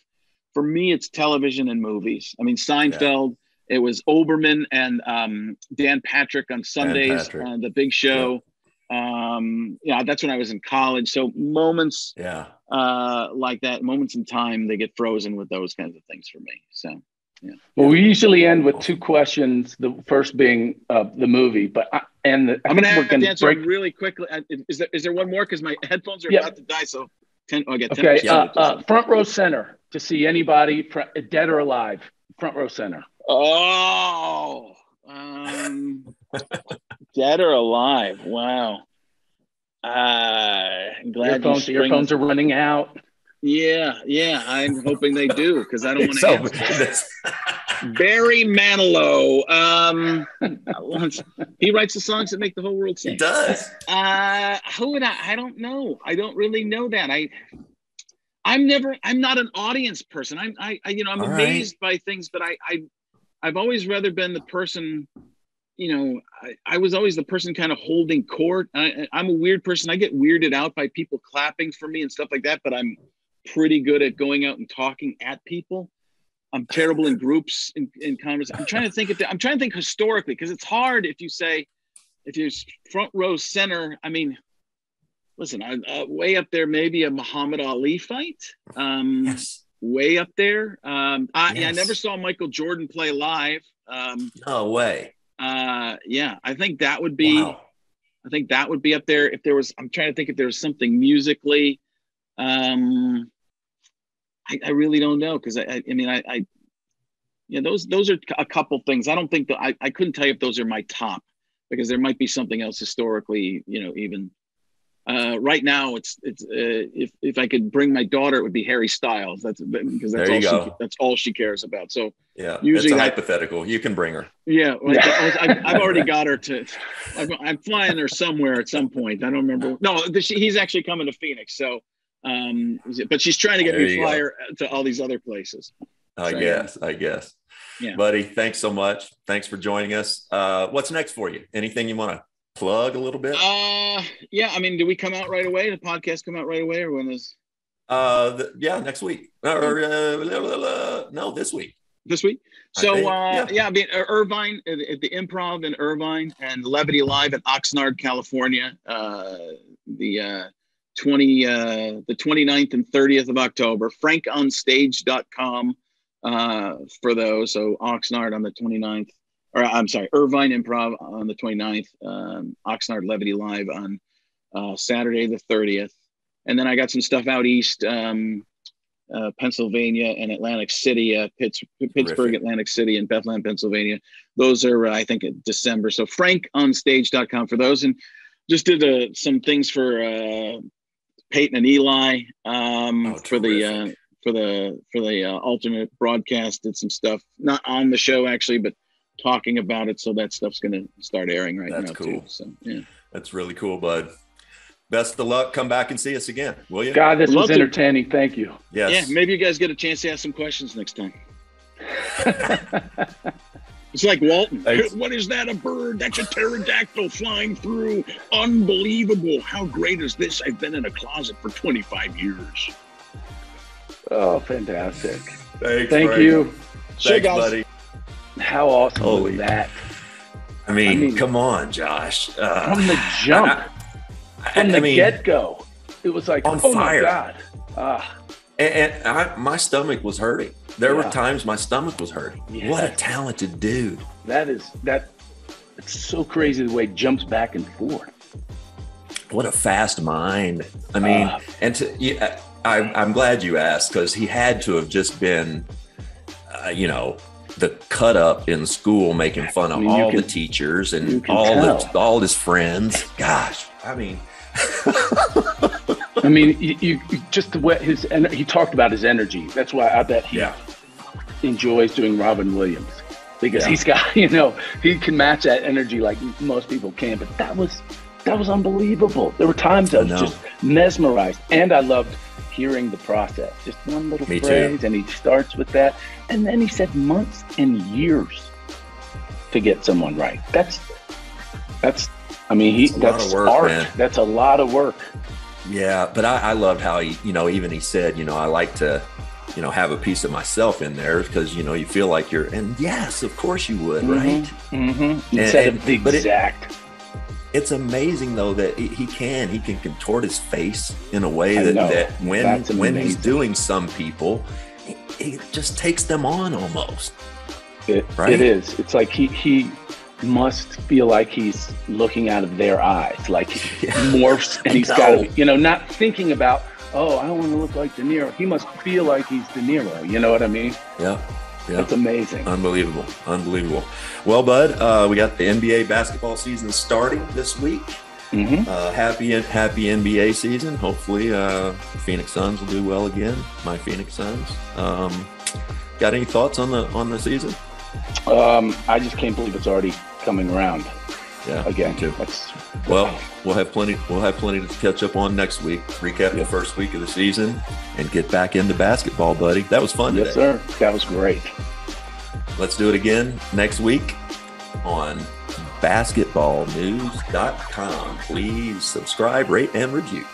For me, it's television and movies. I mean, Seinfeld. Yeah. It was Olbermann and um, Dan Patrick on Sundays, Patrick. Uh, the Big Show. Yeah. Um, yeah, that's when I was in college. So moments, yeah, uh, like that, moments in time, they get frozen with those kinds of things for me. So. Yeah. Well, we usually end with two questions. The first being uh, the movie, but I, and the, I'm going to have to answer break... really quickly. Is there is there one more? Because my headphones are yeah. about to die. So ten. Oh, I get 10 okay. Uh, uh, front row center to see anybody dead or alive. Front row center. Oh, um, dead or alive? Wow. Uh, I'm glad your phones, your phones are running out. Yeah, yeah. I'm hoping they do because I don't want to. Barry Manilow. Um, he writes the songs that make the whole world sing. He does. Uh, who would I? I don't know. I don't really know that. I, I'm never. I'm not an audience person. I'm. I. I you know. I'm All amazed right. by things, but I. I. I've always rather been the person. You know, I, I was always the person kind of holding court. I, I'm a weird person. I get weirded out by people clapping for me and stuff like that. But I'm pretty good at going out and talking at people. I'm terrible in groups in, in conversation. I'm trying to think if I'm trying to think historically because it's hard if you say if you're front row center. I mean, listen, I, uh, way up there, maybe a Muhammad Ali fight. Um, yes. Way up there. Um, I, yes. I never saw Michael Jordan play live. Um, no way. Uh, yeah, I think that would be. Wow. I think that would be up there. If there was, I'm trying to think if there was something musically. Um, I, I really don't know because I, I, I, mean, I, I, yeah, those those are a couple things. I don't think that I, I couldn't tell you if those are my top because there might be something else historically, you know, even uh, right now it's it's uh, if if I could bring my daughter, it would be Harry Styles. That's because that's all she that's all she cares about. So yeah, usually hypothetical. You can bring her. Yeah, like I have already got her to. I'm, I'm, flying her somewhere at some point. I don't remember. No, he's actually coming to Phoenix. So, um, but she's trying to get there me to fly her to all these other places. I so, guess. I guess. Yeah. Buddy, thanks so much. Thanks for joining us. Uh, what's next for you? Anything you want to plug a little bit? Uh, yeah. I mean, do we come out right away? The podcast come out right away, or when is? Uh, the, yeah, next week. Or uh, blah, blah, blah, no, this week. This week. So uh, yeah. yeah. I mean, Irvine at the Improv in Irvine and Levity Live in Oxnard, California. Uh, the uh, 20 uh, the 29th and 30th of October. FrankOnStage.com uh, for those. So Oxnard on the 29th, or I'm sorry, Irvine Improv on the 29th, um, Oxnard Levity Live on uh, Saturday the 30th. And then I got some stuff out east, um, uh, Pennsylvania and Atlantic City, uh, Pitts, Pittsburgh, Terrific. Atlantic City, and Bethlehem, Pennsylvania. Those are, uh, I think, December. So frankonstage.com for those. And just did uh, some things for uh, Peyton and Eli um, oh, for the uh, for the for the uh, alternate broadcast. Did some stuff not on the show actually, but talking about it. So that stuff's going to start airing right That's now cool. too. So yeah, that's really cool, bud. Best of luck. Come back and see us again, will you? God, this Love was entertaining. To. Thank you. Yes. Yeah, maybe you guys get a chance to ask some questions next time. It's like Walton. Thanks. What is that? A bird? That's a pterodactyl flying through. Unbelievable. How great is this? I've been in a closet for 25 years. Oh, fantastic. Thanks, Thank you. Thanks, buddy. How awesome Holy. was that? I mean, I mean, come on, Josh. Uh, from the jump, I, I, from the I mean, get go, it was like, on oh fire. my God. Ah. And, and my stomach was hurting. There yeah. were times my stomach was hurting. Yes. What a talented dude. That is, that, it's so crazy the way it jumps back and forth. What a fast mind. I mean, uh, and to, yeah, I, I'm glad you asked because he had to have just been, uh, you know, the cut up in school making fun of I mean, all can, the teachers and all the, all his friends. Gosh, I mean, I mean, you, you, just the way his and he talked about his energy. That's why I bet he yeah. enjoys doing Robin Williams because yeah. he's got you know he can match that energy like most people can. But that was that was unbelievable. There were times I was just mesmerized, and I loved hearing the process. Just one little Me phrase, too. and he starts with that, and then he said months and years to get someone right. That's that's. I mean, he that's work, art. Man. That's a lot of work. Yeah, but I, I loved how he, you know, even he said, you know, I like to, you know, have a piece of myself in there because you know you feel like you're, and yes, of course you would, mm-hmm. right? Mm-hmm. And, and, the exact. It, it's amazing though that he can he can contort his face in a way that, that when when he's doing some people, he, just takes them on almost. It, right? it is. It's like he he must feel like he's looking out of their eyes, like he yeah. morphs and he's got to, you know, not thinking about, oh, I don't want to look like De Niro. He must feel like he's De Niro. You know what I mean? Yeah. Yeah. It's amazing. Unbelievable. Unbelievable. Well, Bud, uh, we got the NBA basketball season starting this week. Mm-hmm. Uh, happy happy NBA season. Hopefully, uh, Phoenix Suns will do well again. My Phoenix Suns. Um, got any thoughts on the on the season? Um, I just can't believe it's already coming around. Yeah, again, too. That's, well, we'll have plenty. We'll have plenty to catch up on next week. Recap the first week of the season and get back into basketball, buddy. That was fun. Yes, today. sir. That was great. Let's do it again next week on basketballnews.com. Please subscribe, rate, and review.